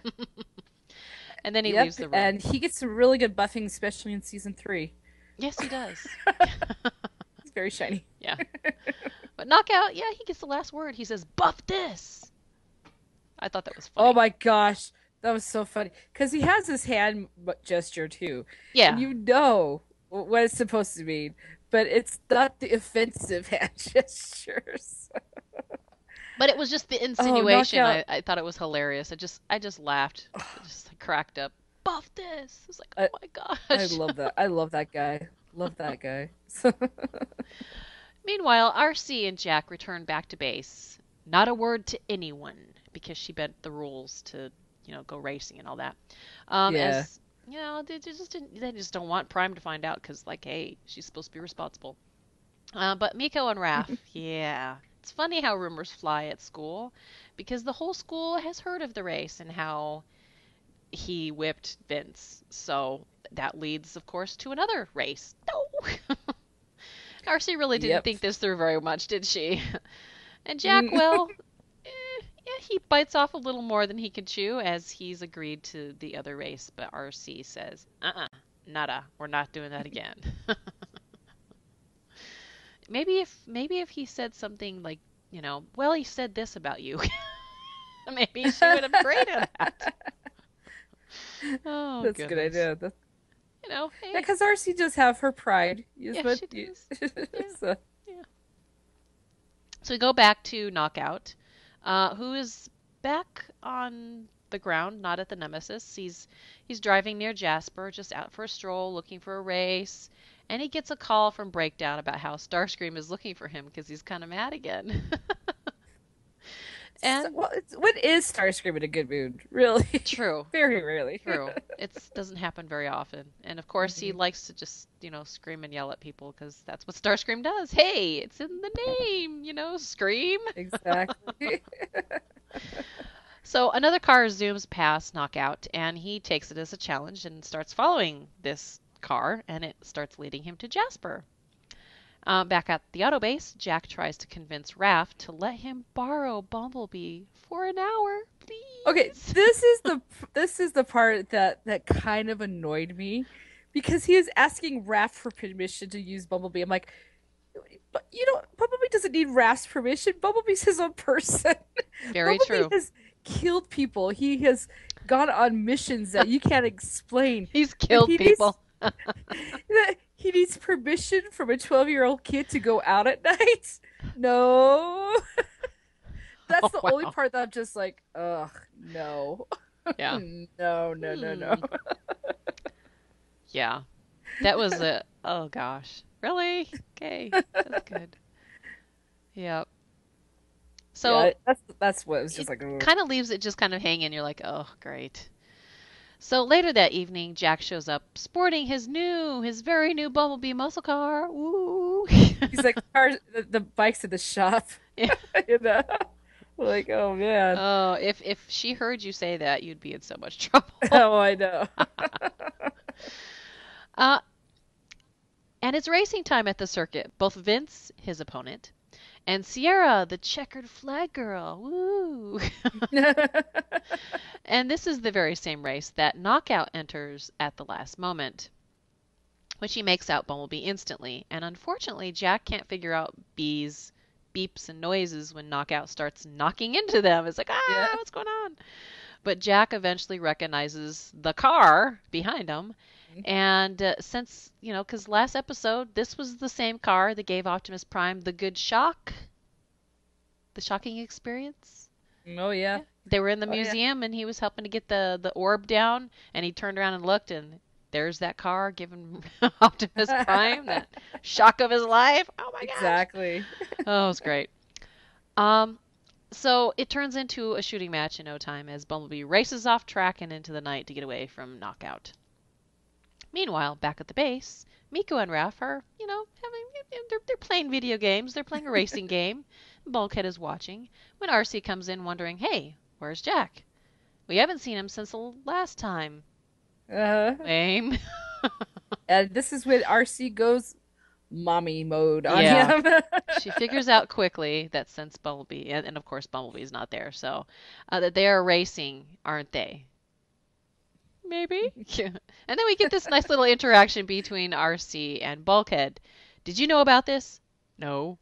and then he Yep, leaves the room. and he gets some really good buffing, especially in season three. Yes, he does. Very shiny. Yeah. But knockout, yeah, he gets the last word. He says, "Buff this." I thought that was funny. Oh my gosh, that was so funny because he has his hand gesture too. Yeah. and you know what it's supposed to mean, but it's not the offensive hand gestures. But it was just the oh, insinuation. I, Oh, knockout. I thought it was hilarious. I just, I just laughed. I just cracked up. Buff this. I was like, oh I- my gosh. I love that. I love that guy. Love that guy. Meanwhile, Arcee and Jack return back to base. Not a word to anyone because she bent the rules to, you know, go racing and all that. Um, Yeah. As you know, they just didn't, they just don't want Prime to find out because, like, hey, she's supposed to be responsible. Uh, but Miko and Raf, yeah, it's funny how rumors fly at school because the whole school has heard of the race and how he whipped Vince. So that leads, of course, to another race. No. Arcee really didn't Yep. think this through very much, did she? And Jack, well, eh, yeah, he bites off a little more than he can chew as he's agreed to the other race, but Arcee says, "Uh-uh, nada, we're not doing that again." maybe if maybe if he said something like, you know, well, he said this about you, maybe she would have graded that. Oh, That's a good idea. That- You know, hey, Yeah, because Arcee does have her pride. is Yeah, she you- does. so- So we go back to Knockout, uh, who is back on the ground, not at the Nemesis. He's he's driving near Jasper, just out for a stroll, looking for a race, and he gets a call from Breakdown about how Starscream is looking for him because he's kind of mad again. And well, it's, when is Starscream in a good mood? Really? True. Very rarely. True. It doesn't happen very often. And of course, he mm-hmm. likes to just, you know, scream and yell at people because that's what Starscream does. Hey, it's in the name, you know, scream. Exactly. So another car zooms past Knockout, and he takes it as a challenge and starts following this car, and it starts leading him to Jasper. Uh, back at the auto base, Jack tries to convince Raf to let him borrow Bumblebee for an hour, please. Okay, this is the this is the part that that kind of annoyed me because he is asking Raf for permission to use Bumblebee. I'm like, but you know, Bumblebee doesn't need Raf's permission. Bumblebee's his own person. Very Bumblebee true. has killed people. He has gone on missions that you can't explain. He's killed people. he needs permission from a 12 year old kid to go out at night? No. That's Oh, the only part that I'm just like, ugh, no. Yeah. no, no, no, no. Hmm. Yeah. That was a oh gosh. Really? Okay. That's good. Yep. So Yeah, that's that's what it was just like. kind of leaves it just kind of hanging. You're like, oh, great. So later that evening, Jack shows up sporting his new, his very new Bumblebee muscle car. Woo! He's like, cars, the, the bike's at the shop. Yeah. you know? Like, oh man. Oh, if if she heard you say that, you'd be in so much trouble. oh, I know. Uh, and it's racing time at the circuit. Both Vince, his opponent, and Sierra, the checkered flag girl. Woo! and this is the very same race that Knockout enters at the last moment, which he makes out Bumblebee instantly. And unfortunately, Jack can't figure out Bee's beeps and noises when Knockout starts knocking into them. It's like, ah, what's going on? But Jack eventually recognizes the car behind him. And uh, since, you know, because last episode, this was the same car that gave Optimus Prime the good shock, the shocking experience. oh yeah. They were in the Oh, yeah. museum and he was helping to get the, the orb down. And he turned around and looked, and there's that car giving Optimus Prime that shock of his life. Oh my gosh. Exactly. Oh, it was great. Um, so it turns into a shooting match in no time as Bumblebee races off track and into the night to get away from Knockout. Meanwhile, back at the base, Miko and Raf are, you know, having they're, they're playing video games. They're playing a racing game. Bulkhead is watching when Arcee comes in, wondering, "Hey, where's Jack? We haven't seen him since the last time." Uh, Lame. and this is when Arcee goes mommy mode on Yeah. him. she figures out quickly that since Bumblebee, and, and of course Bumblebee's not there, so uh, that they are racing, aren't they? Maybe. Yeah. And then we get this nice little interaction between Arcee and Bulkhead. Did you know about this? No.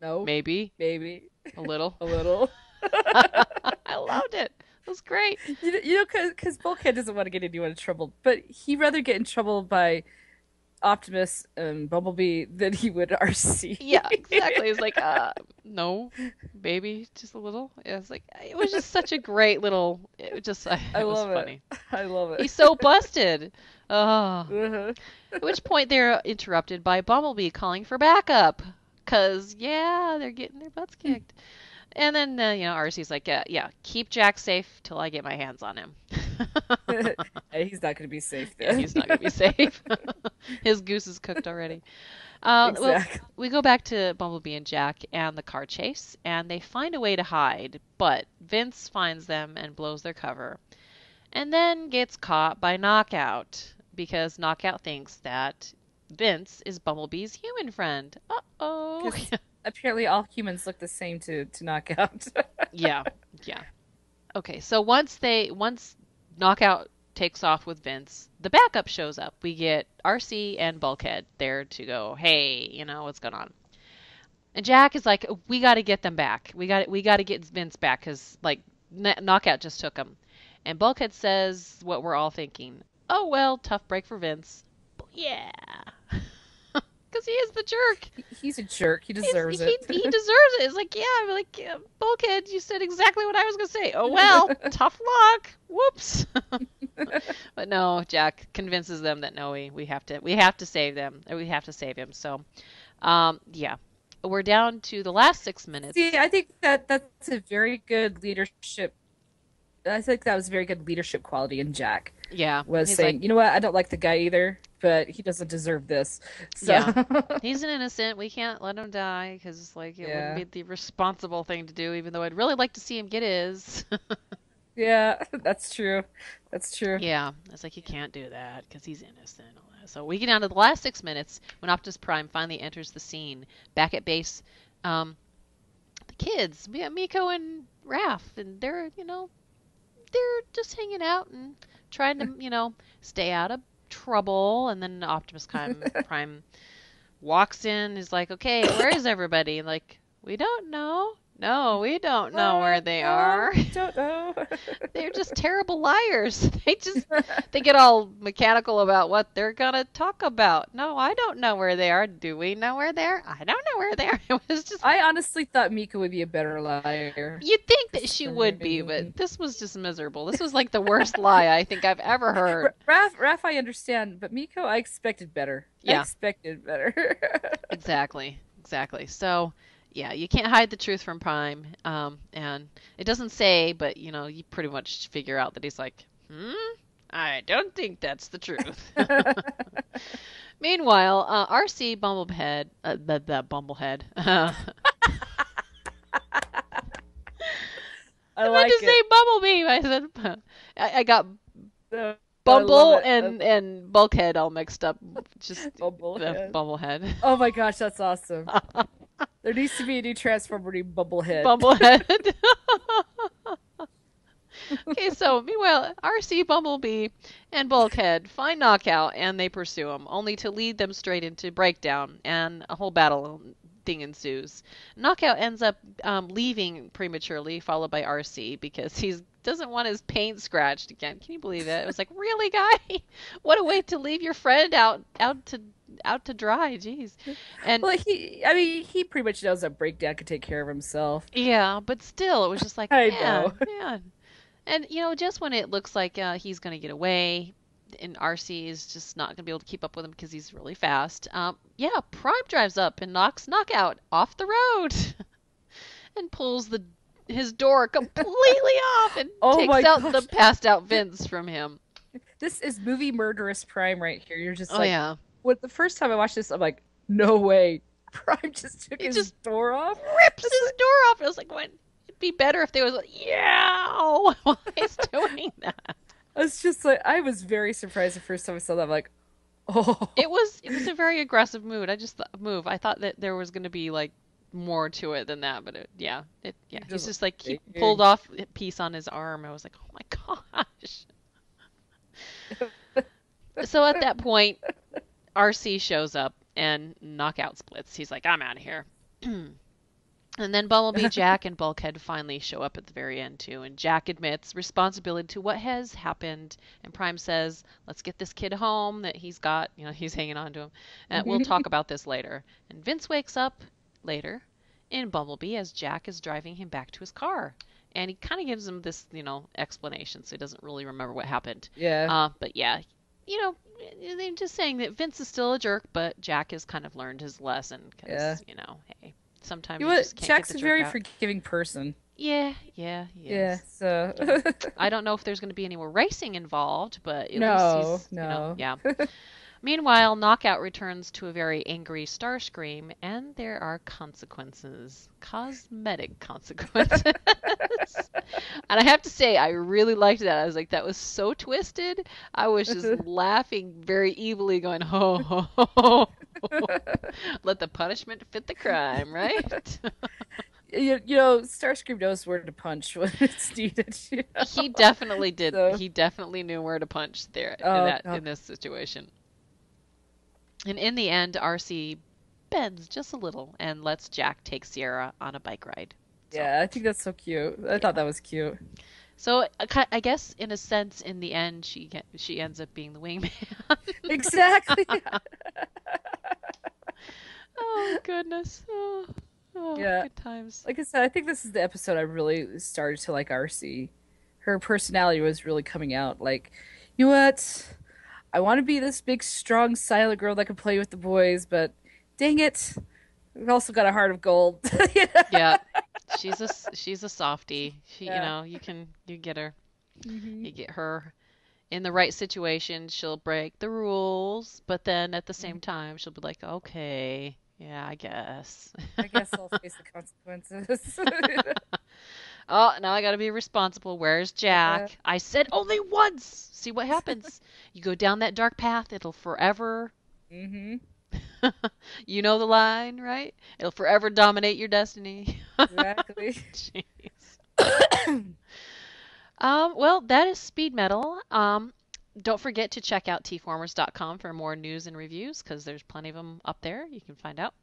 no. Maybe. Maybe. A little. A little. I loved it. It was great. You know, you know, because Bulkhead doesn't want to get anyone in trouble, but he'd rather get in trouble by Optimus and Bumblebee than he would Arcee. Yeah, exactly. It's like, uh, no, baby, just a little. It was like, it was just such a great little. It was just, it I was love funny. it. I love it. He's so busted. Oh. Uh-huh. At which point they're interrupted by Bumblebee calling for backup. Cause yeah, they're getting their butts kicked. And then uh, you know Arcee's like, yeah, yeah, keep Jack safe till I get my hands on him. He's not going to be safe Yeah, there. he's not gonna be safe. His goose is cooked already. Uh, well, Exactly. we go back to Bumblebee and Jack and the car chase, and they find a way to hide, but Vince finds them and blows their cover, and then gets caught by Knockout because Knockout thinks that Vince is Bumblebee's human friend. Uh oh. Apparently, all humans look the same to to Knockout. yeah, yeah. Okay, so once they once Knockout takes off with Vince, the backup shows up. We get Arcee and Bulkhead there to go, "Hey, you know what's going on?" And Jack is like, "We got to get them back. We got we got to get Vince back cuz like Kn- Knockout just took him." And Bulkhead says what we're all thinking. "Oh well, tough break for Vince." Yeah. Cuz he is the jerk. he's a jerk. He deserves he, it. He deserves it. It's like, yeah, I'm like, yeah, bulkhead, you said exactly what I was going to say. Oh, well, tough luck. Whoops. but no, Jack convinces them that no, we, we have to, we have to save them. We have to save him. So, um, yeah. we're down to the last six minutes. See, I think that that's a very good leadership. I think that was a very good leadership quality in Jack. Yeah, was saying, like- you know what, I don't like the guy either, but he doesn't deserve this. So Yeah, he's an innocent. We can't let him die because like it Yeah. wouldn't be the responsible thing to do. Even though I'd really like to see him get his. yeah, that's true. That's true. Yeah, it's like you can't do that because he's innocent. and all that. So we get down to the last six minutes when Optimus Prime finally enters the scene. Back at base, um, the kids, Mi- Miko and Raf, and they're you know, they're just hanging out and trying to you know stay out of trouble. And then Optimus Prime, Prime walks in. Is like, okay, where is everybody? Like, we don't know. No, we don't know uh, where they are. don't know. They're just terrible liars. They just they get all mechanical about what they're gonna talk about. No, I don't know where they are. Do we know where they are? I don't know where they are. It was just I honestly thought Miko would be a better liar. you'd think that she would be, but this was just miserable. This was like the worst lie I think I've ever heard. Raf, Raf, I understand, but Miko, I expected better. Yeah. I expected better. Exactly. Exactly. So yeah, you can't hide the truth from Prime. Um, and it doesn't say, but you know, you pretty much figure out that he's like, hmm, I don't think that's the truth. Meanwhile, uh, Arcee Bumblehead, uh, the, the Bumblehead. Uh, I I like meant to it. say Bumblebee. I said, I, I got Uh, Bumble I and and Bulkhead all mixed up. Just Bumblehead. Bumblehead. Oh my gosh, that's awesome. There needs to be a new Transformer named Bumblehead. Bumblehead. okay, so meanwhile, Arcee, Bumblebee, and Bulkhead find Knockout and they pursue him, only to lead them straight into Breakdown, and a whole battle thing ensues. Knockout ends up um, leaving prematurely, followed by Arcee because he doesn't want his paint scratched again. Can you believe it? It was like, really, guy? what a way to leave your friend out out to out to dry. Jeez. And well, he, I mean, he pretty much knows that Breakdown could take care of himself. Yeah, but still, it was just like, I man, know. man. And you know, just when it looks like uh, he's going to get away, and Arcee is just not going to be able to keep up with him because he's really fast. Um, yeah, Prime drives up and knocks Knockout off the road, and pulls the his door completely off and Oh takes out gosh. the passed out Vince from him. This is movie murderous Prime right here. You're just Oh, like, yeah. What the first time I watched this, I'm like, no way. Prime just took his just door off. Rips his door off. I was like, what? It'd be better if they was like, yeah, why is doing that? I was just like, I was very surprised the first time I saw that. I'm like, oh, it was it was a very aggressive mood. I just th- move. I thought that there was going to be like more to it than that, but it, yeah, it yeah. He's just just like he pulled off a piece on his arm. I was like, oh my gosh. so at that point, Arcee shows up and knockout splits. He's like, I'm out of here. And then Bumblebee, Jack, and Bulkhead finally show up at the very end too. And Jack admits responsibility to what has happened. And Prime says, "Let's get this kid home. That he's got, you know, he's hanging on to him. And we'll talk about this later." And Vince wakes up later in Bumblebee as Jack is driving him back to his car. And he kind of gives him this, you know, explanation, so he doesn't really remember what happened. Yeah. Uh, but yeah, you know, they're just saying that Vince is still a jerk, but Jack has kind of learned his lesson because, Yeah. you know, hey, sometimes you you, know what? just can't Jack's get a very out. forgiving person. Yeah, yeah, he Yeah, so I don't know if there's going to be any more racing involved, but at No, least he's, you know, no. yeah. Meanwhile, Knockout returns to a very angry Starscream, and there are consequences, cosmetic consequences. and I have to say, I really liked that. I was like, that was so twisted. I was just laughing very evilly, going, ho, ho, ho, ho. Let the punishment fit the crime, right? you, you know, Starscream knows where to punch when it's needed. you know? he definitely did. So- He definitely knew where to punch there Oh, in that in this situation. And in the end, Arcee bends just a little and lets Jack take Sierra on a bike ride. Yeah, I think that's so cute. I thought that was cute. So uh, I guess in a sense, in the end, she she ends up being the wingman. Exactly. oh goodness. Oh, oh, Yeah. Good times. Like I said, I think this is the episode I really started to like Arcee. Her personality was really coming out. Like, you know what? I want to be this big, strong, silent girl that can play with the boys, but dang it, We've also got a heart of gold. yeah, she's a she's a softie. She, you know, you can you get her, Mhm. you get her in the right situation. She'll break the rules, but then at the Mm-hmm. same time, she'll be like, okay, yeah, I guess. I guess I'll face the consequences. oh, now I got to be responsible. Where's Jack? I said only once. See what happens. you go down that dark path, it'll forever. hmm You know the line, right? It'll forever dominate your destiny. Exactly. Jeez. um, well, that is speed metal. Um, don't forget to check out tformers.com for more news and reviews because there's plenty of them up there. You can find out.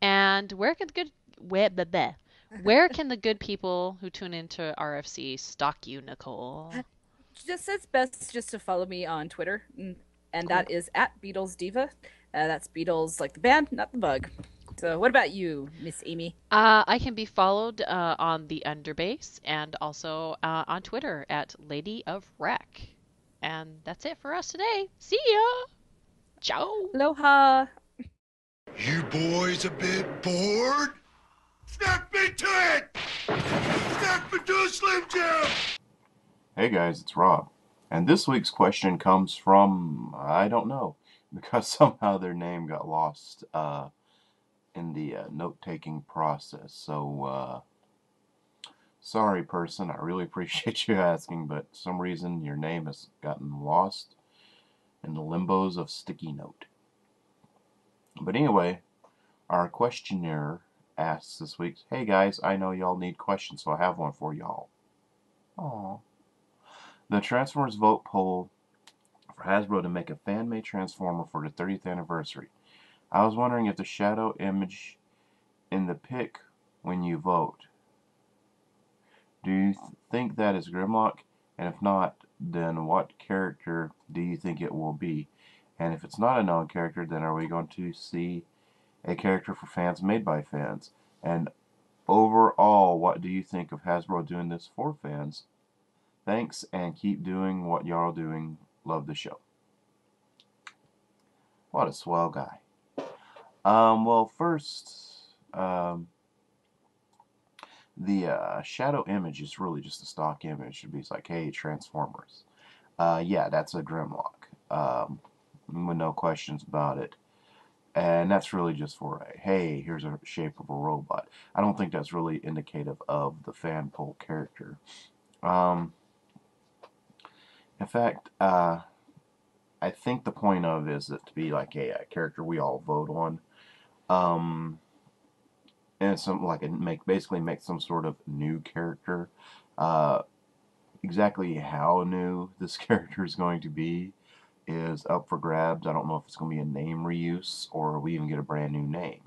And where can the good blah, blah. Where can the good people who tune into RFC stalk you, Nicole? just it's best just to follow me on Twitter, and, and that is at Beatles Diva. Uh, that's Beatles like the band, not the bug. So, what about you, Miss Amy? Uh, I can be followed uh, on the Underbase and also uh, on Twitter at Lady of Wreck. And that's it for us today. See ya. Ciao. Aloha. You boys a bit bored? Snap into it! Snap into a Slim Jim! Hey guys, it's Rob. And this week's question comes from, I don't know, because somehow their name got lost uh, in the uh, note taking process. So, uh, sorry, person, I really appreciate you asking, but some reason your name has gotten lost in the limbos of Sticky Note. But anyway, our questionnaire asks this week, Hey guys, I know y'all need questions, so I have one for y'all. Aww. The Transformers vote poll for Hasbro to make a fan-made Transformer for the 30th anniversary. I was wondering if the shadow image in the pic when you vote. Do you th- think that is Grimlock? And if not, then what character do you think it will be? And if it's not a known character, then are we going to see a character for fans made by fans? And overall, what do you think of Hasbro doing this for fans? Thanks, and keep doing what y'all are doing. Love the show. What a swell guy. Um, well, first, um, the uh, shadow image is really just a stock image. It'd be like, hey, Transformers. Uh, yeah, that's a Grimlock. Um, with no questions about it. And that's really just for a, hey, here's a shape of a robot. I don't think that's really indicative of the fan poll character. Um, in fact, uh, I think the point of is that to be like a, character we all vote on. Um, and some like make basically make some sort of new character. Uh, exactly how new this character is going to be is up for grabs. I don't know if it's going to be a name reuse or we even get a brand new name.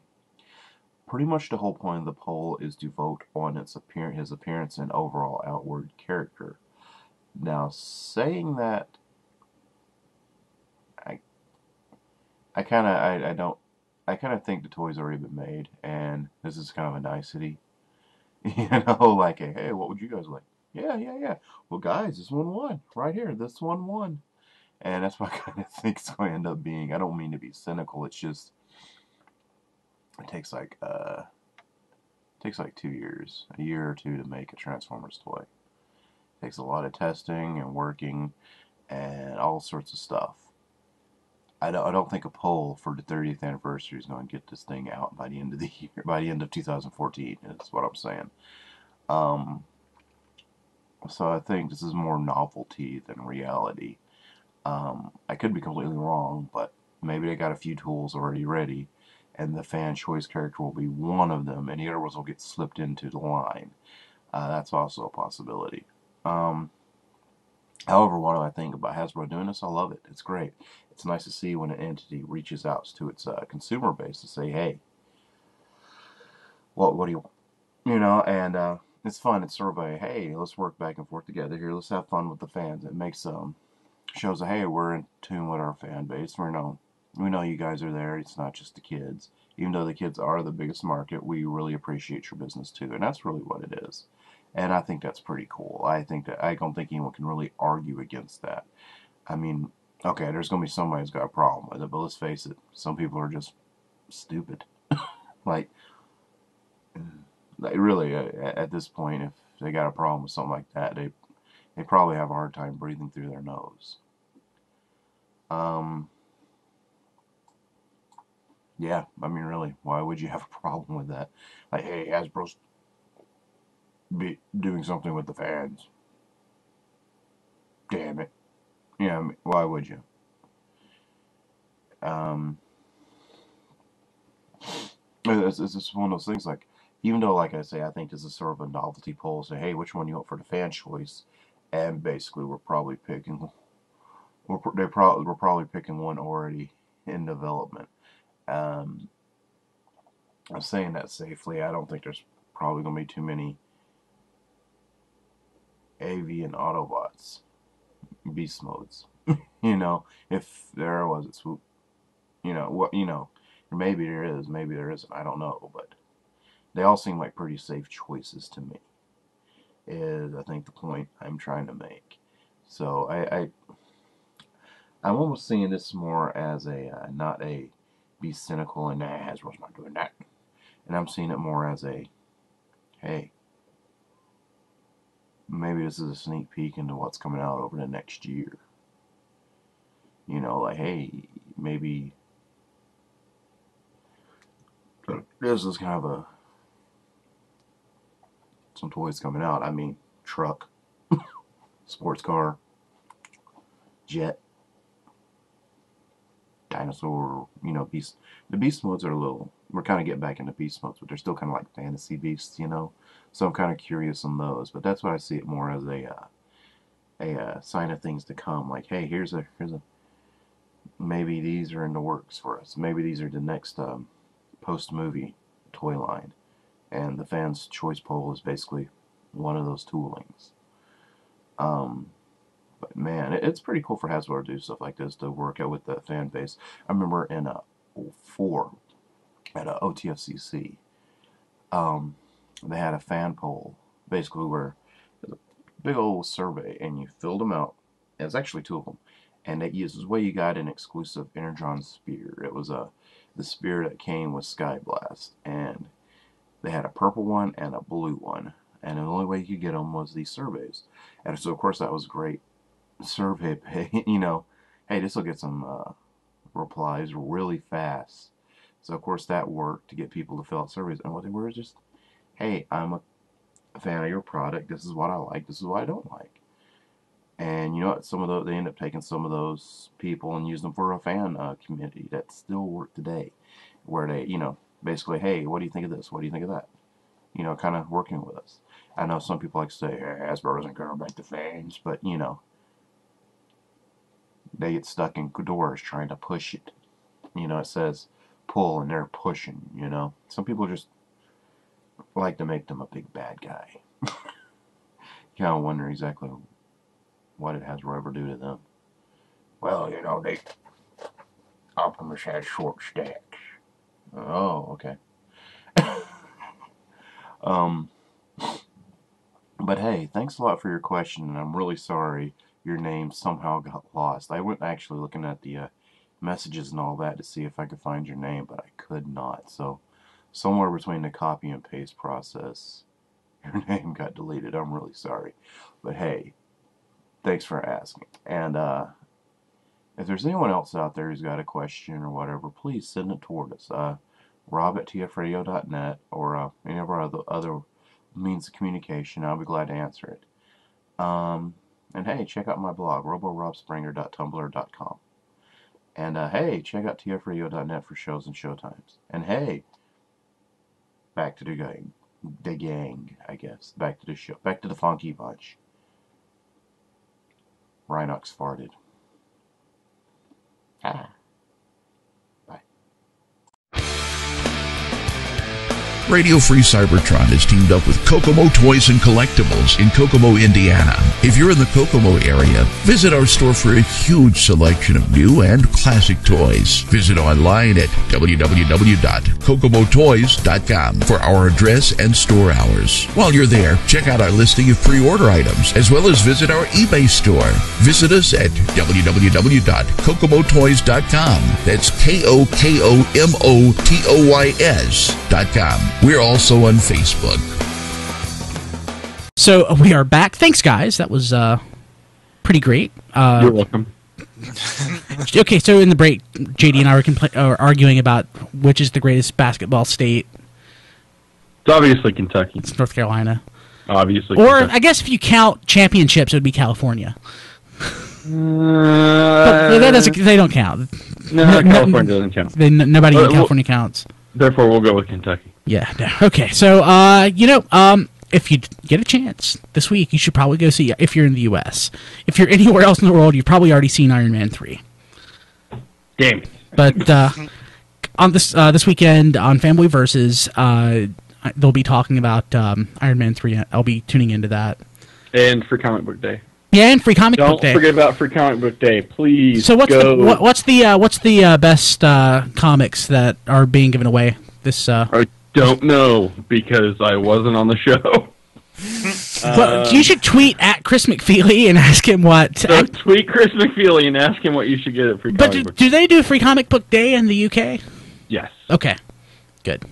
Pretty much the whole point of the poll is to vote on its appear his appearance and overall outward character. Now, saying that, I, I kind of, I, I don't, I kind of think the toy's already been made, and this is kind of a nicety. You know, like, hey, hey, what would you guys like? Yeah, yeah, yeah. Well, guys, this one won right here. This one won, and that's what I kind of think it's going to end up being. I don't mean to be cynical. It's just it takes like uh, it takes like two years, a year or two to make a Transformers toy. It takes a lot of testing and working and all sorts of stuff. I don't, I don't think a poll for the 30th anniversary is going to get this thing out by the end of the year, by the end of 2014. Is what I'm saying. Um, so I think this is more novelty than reality. Um, I could be completely wrong, but maybe they got a few tools already ready, and the fan choice character will be one of them, and the other ones will get slipped into the line. Uh, that's also a possibility. Um, however, what do I think about Hasbro doing this? I love it. It's great. It's nice to see when an entity reaches out to its uh, consumer base to say, "Hey, what what do you, want?" you know?" And uh, it's fun. It's sort of a, "Hey, let's work back and forth together here. Let's have fun with the fans." It makes um shows that hey, we're in tune with our fan base. We know we know you guys are there. It's not just the kids. Even though the kids are the biggest market, we really appreciate your business too, and that's really what it is. And I think that's pretty cool. I think that I don't think anyone can really argue against that. I mean, okay, there's gonna be somebody who's got a problem with it, but let's face it, some people are just stupid. like They really, at this point, if they got a problem with something like that, they they probably have a hard time breathing through their nose. Um, yeah, I mean, really, why would you have a problem with that? Like, hey, Hasbro's be doing something with the fans. Damn it. Yeah, I mean, why would you? Um, it's, it's just one of those things, like, even though, like I say, I think this is sort of a novelty poll, say, hey, which one you want for the fan choice? And basically, we're probably picking, we're, they probably, we're probably picking one already in development. Um, I'm saying that safely. I don't think there's probably going to be too many avian Autobots, beast modes. you know, if there was a swoop, you know what, you know, maybe there is, maybe there isn't. I don't know, but they all seem like pretty safe choices to me. Is I think the point I'm trying to make. So I, I I'm almost seeing this more as a uh, not a be cynical and nah, Hasbro's not doing that, and I'm seeing it more as a hey, maybe this is a sneak peek into what's coming out over the next year. You know, like hey, maybe this is kind of a some toys coming out. I mean, truck, sports car, jet, dinosaur, you know, beast. The beast modes are a little, we're kind of getting back into beast modes, but they're still kind of like fantasy beasts, you know? So I'm kind of curious on those, but that's why I see it more as a, uh, a uh, sign of things to come. Like, hey, here's a, here's a, maybe these are in the works for us. Maybe these are the next um, post-movie toy line and the fans choice poll is basically one of those toolings. Um, but man it's pretty cool for Hasbro to do stuff like this to work out with the fan base. I remember in a 04 at a OTFCC um, they had a fan poll basically where a big old survey and you filled them out it's actually two of them and it uses way you got an exclusive Energon spear it was a the spear that came with Skyblast and they had a purple one and a blue one. And the only way you could get them was these surveys. And so, of course, that was great survey pay. you know, hey, this will get some uh, replies really fast. So, of course, that worked to get people to fill out surveys. And what they were is just, hey, I'm a fan of your product. This is what I like. This is what I don't like. And you know what? Some of those, they end up taking some of those people and use them for a fan uh, community that still work today. Where they, you know, basically, hey, what do you think of this? What do you think of that? You know, kind of working with us. I know some people like to say, hey, Hasbro doesn't care about the fans, but, you know, they get stuck in doors trying to push it. You know, it says pull and they're pushing, you know. Some people just like to make them a big bad guy. you kind of wonder exactly what it has ever do to them. Well, you know, they Optimus has short stacks. Oh, okay. um, but hey, thanks a lot for your question, and I'm really sorry your name somehow got lost. I went actually looking at the uh, messages and all that to see if I could find your name, but I could not. So, somewhere between the copy and paste process, your name got deleted. I'm really sorry. But hey, thanks for asking. And, uh, if there's anyone else out there who's got a question or whatever, please send it toward us. Uh, rob at tfradio.net or uh, any of our other, other means of communication. I'll be glad to answer it. Um, and hey, check out my blog, roborobspringer.tumblr.com. And uh, hey, check out tfradio.net for shows and showtimes. And hey, back to the gang, the gang, I guess. Back to the show. Back to the funky bunch. Rhinox farted. Ah. Radio Free Cybertron has teamed up with Kokomo Toys and Collectibles in Kokomo, Indiana. If you're in the Kokomo area, visit our store for a huge selection of new and classic toys. Visit online at www.kokomotoys.com for our address and store hours. While you're there, check out our listing of pre-order items, as well as visit our eBay store. Visit us at www.kokomotoys.com. That's K-O-K-O-M-O-T-O-Y-S dot com. We're also on Facebook. So uh, we are back. Thanks, guys. That was uh, pretty great. Uh, You're welcome. okay, so in the break, JD and I were, compla- uh, arguing about which is the greatest basketball state. It's obviously Kentucky. It's North Carolina. Obviously. Or Kentucky. I guess if you count championships, it would be California. Uh, But that doesn't. They don't count. No, No- no- California doesn't count. They, nobody Uh, in well- California counts. Therefore, we'll go with Kentucky. Yeah. no. Okay. So, uh, you know, um, if you get a chance this week, you should probably go see. If you're in the U.S., if you're anywhere else in the world, you've probably already seen Iron Man three. Damn it. But uh, on this uh, this weekend on Fanboy Versus, uh, they'll be talking about um, Iron Man three. I'll be tuning into that. And for Comic Book Day. Yeah, and Free Comic Don't Book Day. Don't forget about Free Comic Book Day, please. So what's go. the what, what's the uh, what's the uh, best uh, comics that are being given away this? Uh, I don't know because I wasn't on the show. well, Uh, you should tweet at Chris McFeely and ask him what. So tweet Chris McFeely and ask him what you should get at Free but Comic do, do they do Free Comic Book Day in the UK? Yes. Okay, good.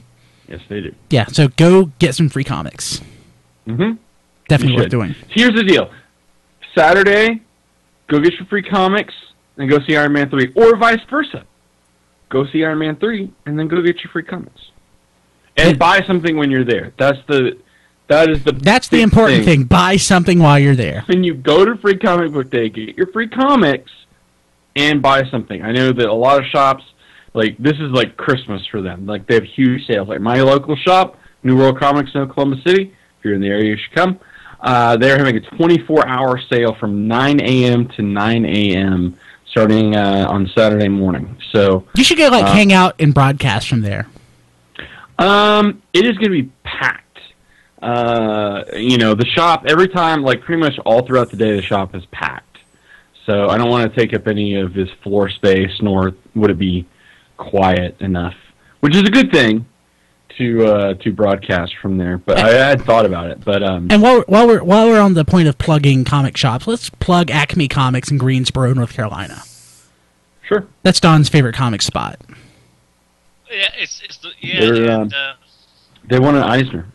Yes, they do. Yeah, so go get some free comics. Mm-hmm. Definitely worth doing. Here's the deal. Saturday, go get your free comics and go see Iron Man 3. Or vice versa. Go see Iron Man 3 and then go get your free comics. And buy something when you're there. That's the that is the That's the important thing. Buy something while you're there. When you go to Free Comic Book Day, get your free comics and buy something. I know that a lot of shops like this is like Christmas for them. Like they have huge sales. Like my local shop, New World Comics in Oklahoma City. If you're in the area, you should come. Uh, they're having a 24-hour sale from 9 a.m. to 9 a.m. starting uh, on Saturday morning. So You should go like uh, hang out and broadcast from there. Um, it is going to be packed. Uh, you know, the shop every time, like pretty much all throughout the day, the shop is packed. So I don't want to take up any of his floor space, nor would it be quiet enough, which is a good thing to uh, to broadcast from there. But I had thought about it, but um, And while while we're while we're on the point of plugging comic shops, let's plug Acme Comics in Greensboro, North Carolina. Sure. That's Don's favorite comic spot. Yeah, it's it's the yeah. They're, and, um, uh, they won an Eisner.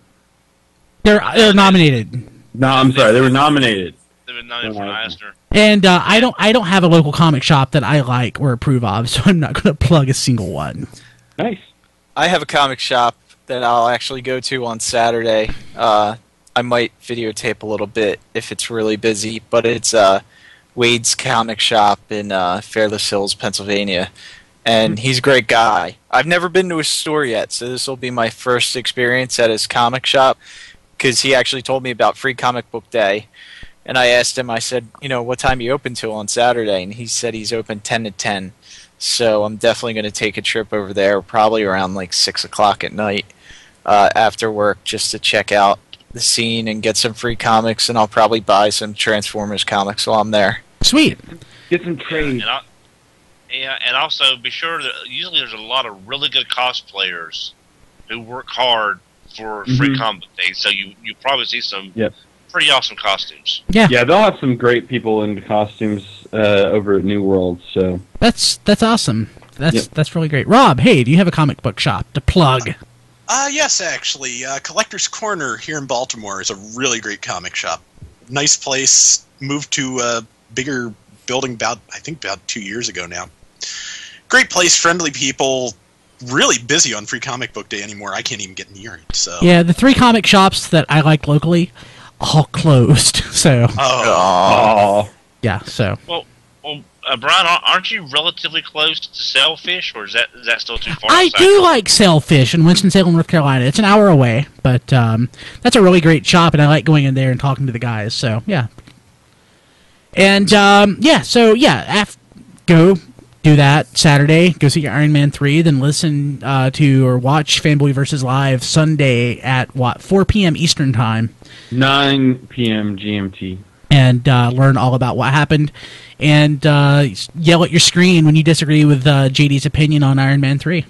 They're they're nominated. No, I'm sorry, they were nominated. they've been nominated for an Eisner. And uh, I don't I don't have a local comic shop that I like or approve of, so I'm not going to plug a single one. Nice. I have a comic shop that I'll actually go to on Saturday. Uh, I might videotape a little bit if it's really busy, but it's uh, Wade's Comic Shop in uh, Fairless Hills, Pennsylvania. And he's a great guy. I've never been to his store yet, so this will be my first experience at his comic shop because he actually told me about Free Comic Book Day. And I asked him, I said, you know, what time are you open till on Saturday? And he said he's open 10 to 10. So I'm definitely going to take a trip over there, probably around like 6 o'clock at night uh, after work, just to check out the scene and get some free comics. And I'll probably buy some Transformers comics while I'm there. Sweet. Get some trade. And yeah, and also be sure that usually there's a lot of really good cosplayers who work hard for free Mhm. comic days. So you you probably see some Yep. pretty awesome costumes. Yeah. Yeah, they'll have some great people in costumes uh, over at New World. So That's that's awesome. That's Yep. that's really great. Rob, hey, do you have a comic book shop to plug? Uh, yes, actually. Uh, Collector's Corner here in Baltimore is a really great comic shop. Nice place. Moved to a bigger building about, I think, about two years ago now. Great place, friendly people. Really busy on Free Comic Book Day anymore. I can't even get near it. So. Yeah, the three comic shops that I like locally, all closed. So Oh. yeah, so Well, well, uh, Brian, aren't you relatively close to Ssalefish, or is that is that still too far? I south? do like Ssalefish in Winston Salem, North Carolina. It's an hour away, but um, that's a really great shop, and I like going in there and talking to the guys. So yeah, and um, yeah, so yeah, af- go do that Saturday. Go see Iron Man three, then listen uh, to or watch Fanboy versus Live Sunday at what 4 p.m. Eastern time. 9 p.m. GMT. and uh, learn all about what happened, and uh, yell at your screen when you disagree with uh, JD's opinion on Iron Man three.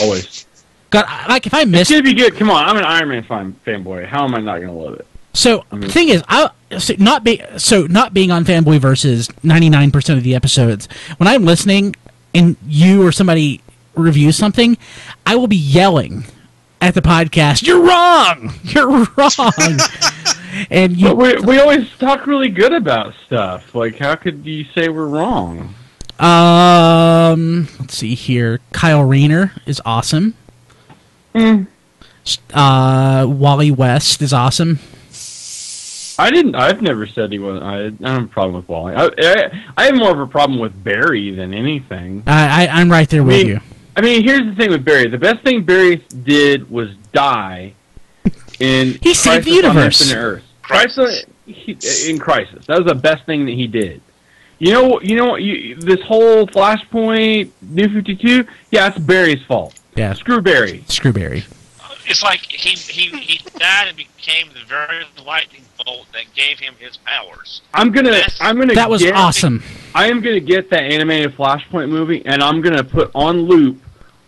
Always. God, like if I It's missed, gonna be good. Come on, I'm an Iron Man fan, fanboy. How am I not gonna love it? So I mean- the thing is, I so not be so not being on Fanboy versus ninety nine percent of the episodes. When I'm listening and you or somebody reviews something, I will be yelling at the podcast. You're wrong. You're wrong. and you, But we we always talk really good about stuff. Like, how could you say we're wrong? um, let's see here. Kyle Rayner is awesome. Mm. Uh, Wally West is awesome. I didn't. I've never said he was. I, I don't have a problem with Wally. I, I, I have more of a problem with Barry than anything. I, I I'm right there I with mean, you. I mean, here's the thing with Barry. The best thing Barry did was die in He saved the Crisis on. Infinite Earth. Crisis he, in Crisis. That was the best thing that he did. You know, you know, you, this whole Flashpoint, New Fifty Two. Yeah, it's Barry's fault. Yeah. Screw Barry. Screwberry. It's like he he he died and became the very lightning bolt that gave him his powers. I'm gonna. I'm gonna. That was get- awesome. I am gonna get that animated Flashpoint movie, and I'm gonna put on loop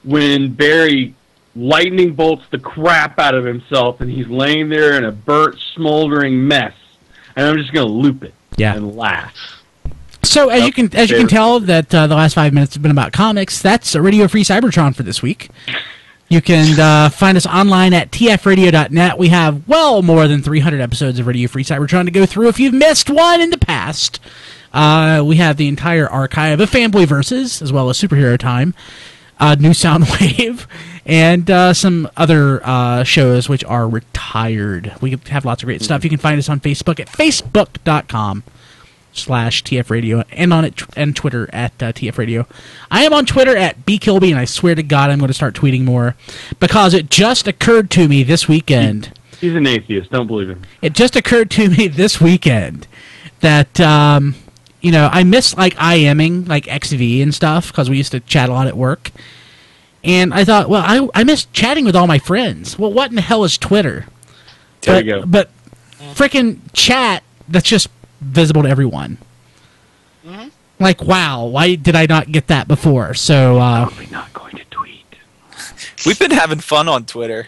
when Barry lightning bolts the crap out of himself, and he's laying there in a burnt, smoldering mess, and I'm just gonna loop it. Yeah. And laugh. So as you can as you can tell that uh, the last five minutes have been about comics. That's a Radio Free Cybertron for this week. You can uh, find us online at tfradio.net. We have well more than 300 episodes of Radio Free Cybertron to go through. If you've missed one in the past, uh, we have the entire archive of Fanboy Verses, as well as Superhero Time, uh, New Soundwave, and uh, some other uh, shows which are retired. We have lots of great stuff. You can find us on Facebook at facebook.com slash TF Radio and on it and Twitter at uh, TF Radio. I am on Twitter at bkilby and I swear to God I'm going to start tweeting more because it just occurred to me this weekend. He's an atheist. Don't believe him. It just occurred to me this weekend that um, you know I miss like IMing like XV and stuff because we used to chat a lot at work. And I thought, well, I, I miss chatting with all my friends. Well, what in the hell is Twitter? There but, you go. But freaking chat that's just visible to everyone. Like, wow, why did I not get that before? So, uh, probably not going to tweet. We've been having fun on Twitter,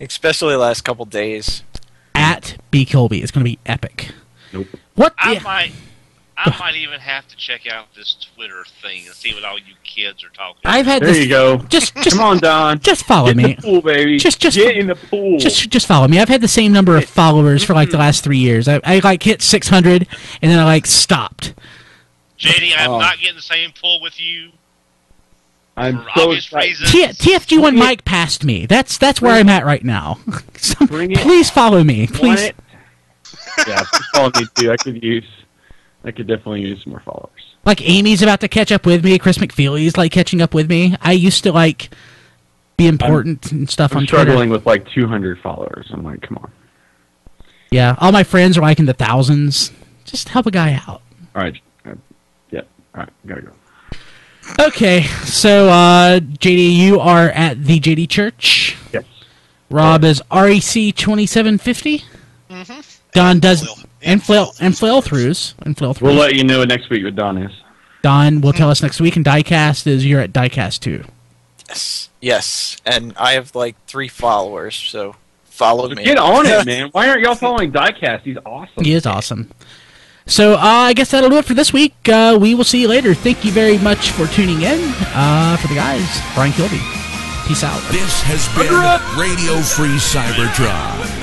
especially the last couple days. at B Kilby, it's going to be epic. Nope. What? I might I might even have to check out this Twitter thing and see what all you kids are talking. I've had There this. you go. Just, just Come on, Don. Just follow Get in me. the pool, baby. Just, just get in the pool. Just, just follow me. I've had the same number of followers for like the last three years. I, I like hit 600 and then I like stopped. JD, I'm Oh. not getting the same pull with you. I'm so excited. reasons. T- TFG1 Mike passed me. That's that's where I'm at right now. So, please follow me. Please. yeah, follow me too. I could use. I could definitely use some more followers. Like Amy's about to catch up with me. Chris McFeely's like catching up with me. I used to like be important and stuff I'm on Twitter. struggling with like 200 followers. I'm like, come on. Yeah, all my friends are like in the thousands. Just help a guy out. All right. Uh, yeah. All right. Gotta go. Okay, so uh, JD, you are at the JD Church. Yes. Rob is REC twenty seven fifty. Mm-hmm. Don does and flail and flail throughs and flail throughs. We'll let you know what next week what Don is. Don will tell us next week. And Diecast is you're at Diecast too. Yes, yes, and I have like three followers, so follow me. Get on it, man. Why aren't y'all following Diecast? He's awesome. He is awesome. So uh, I guess that'll do it for this week. Uh, we will see you later. Thank you very much for tuning in. Uh, for the guys, Brian Kilby. Peace out. This has been Radio Free Cybertron.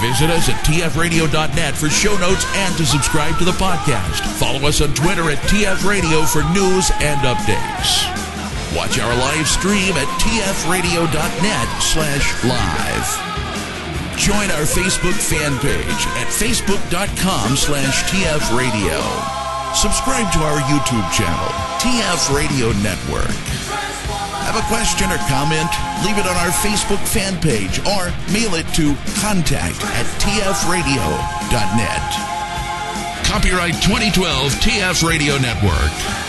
Visit us at tfradio.net for show notes and to subscribe to the podcast. Follow us on Twitter at tfradio for news and updates. Watch our live stream at tfradio.net slash live. Join our Facebook fan page at facebook.com slash tfradio. Subscribe to our YouTube channel, TF Radio Network. Have a question or comment? Leave it on our Facebook fan page or mail it to contact at tfradio.net. Copyright 2012 TF Radio Network.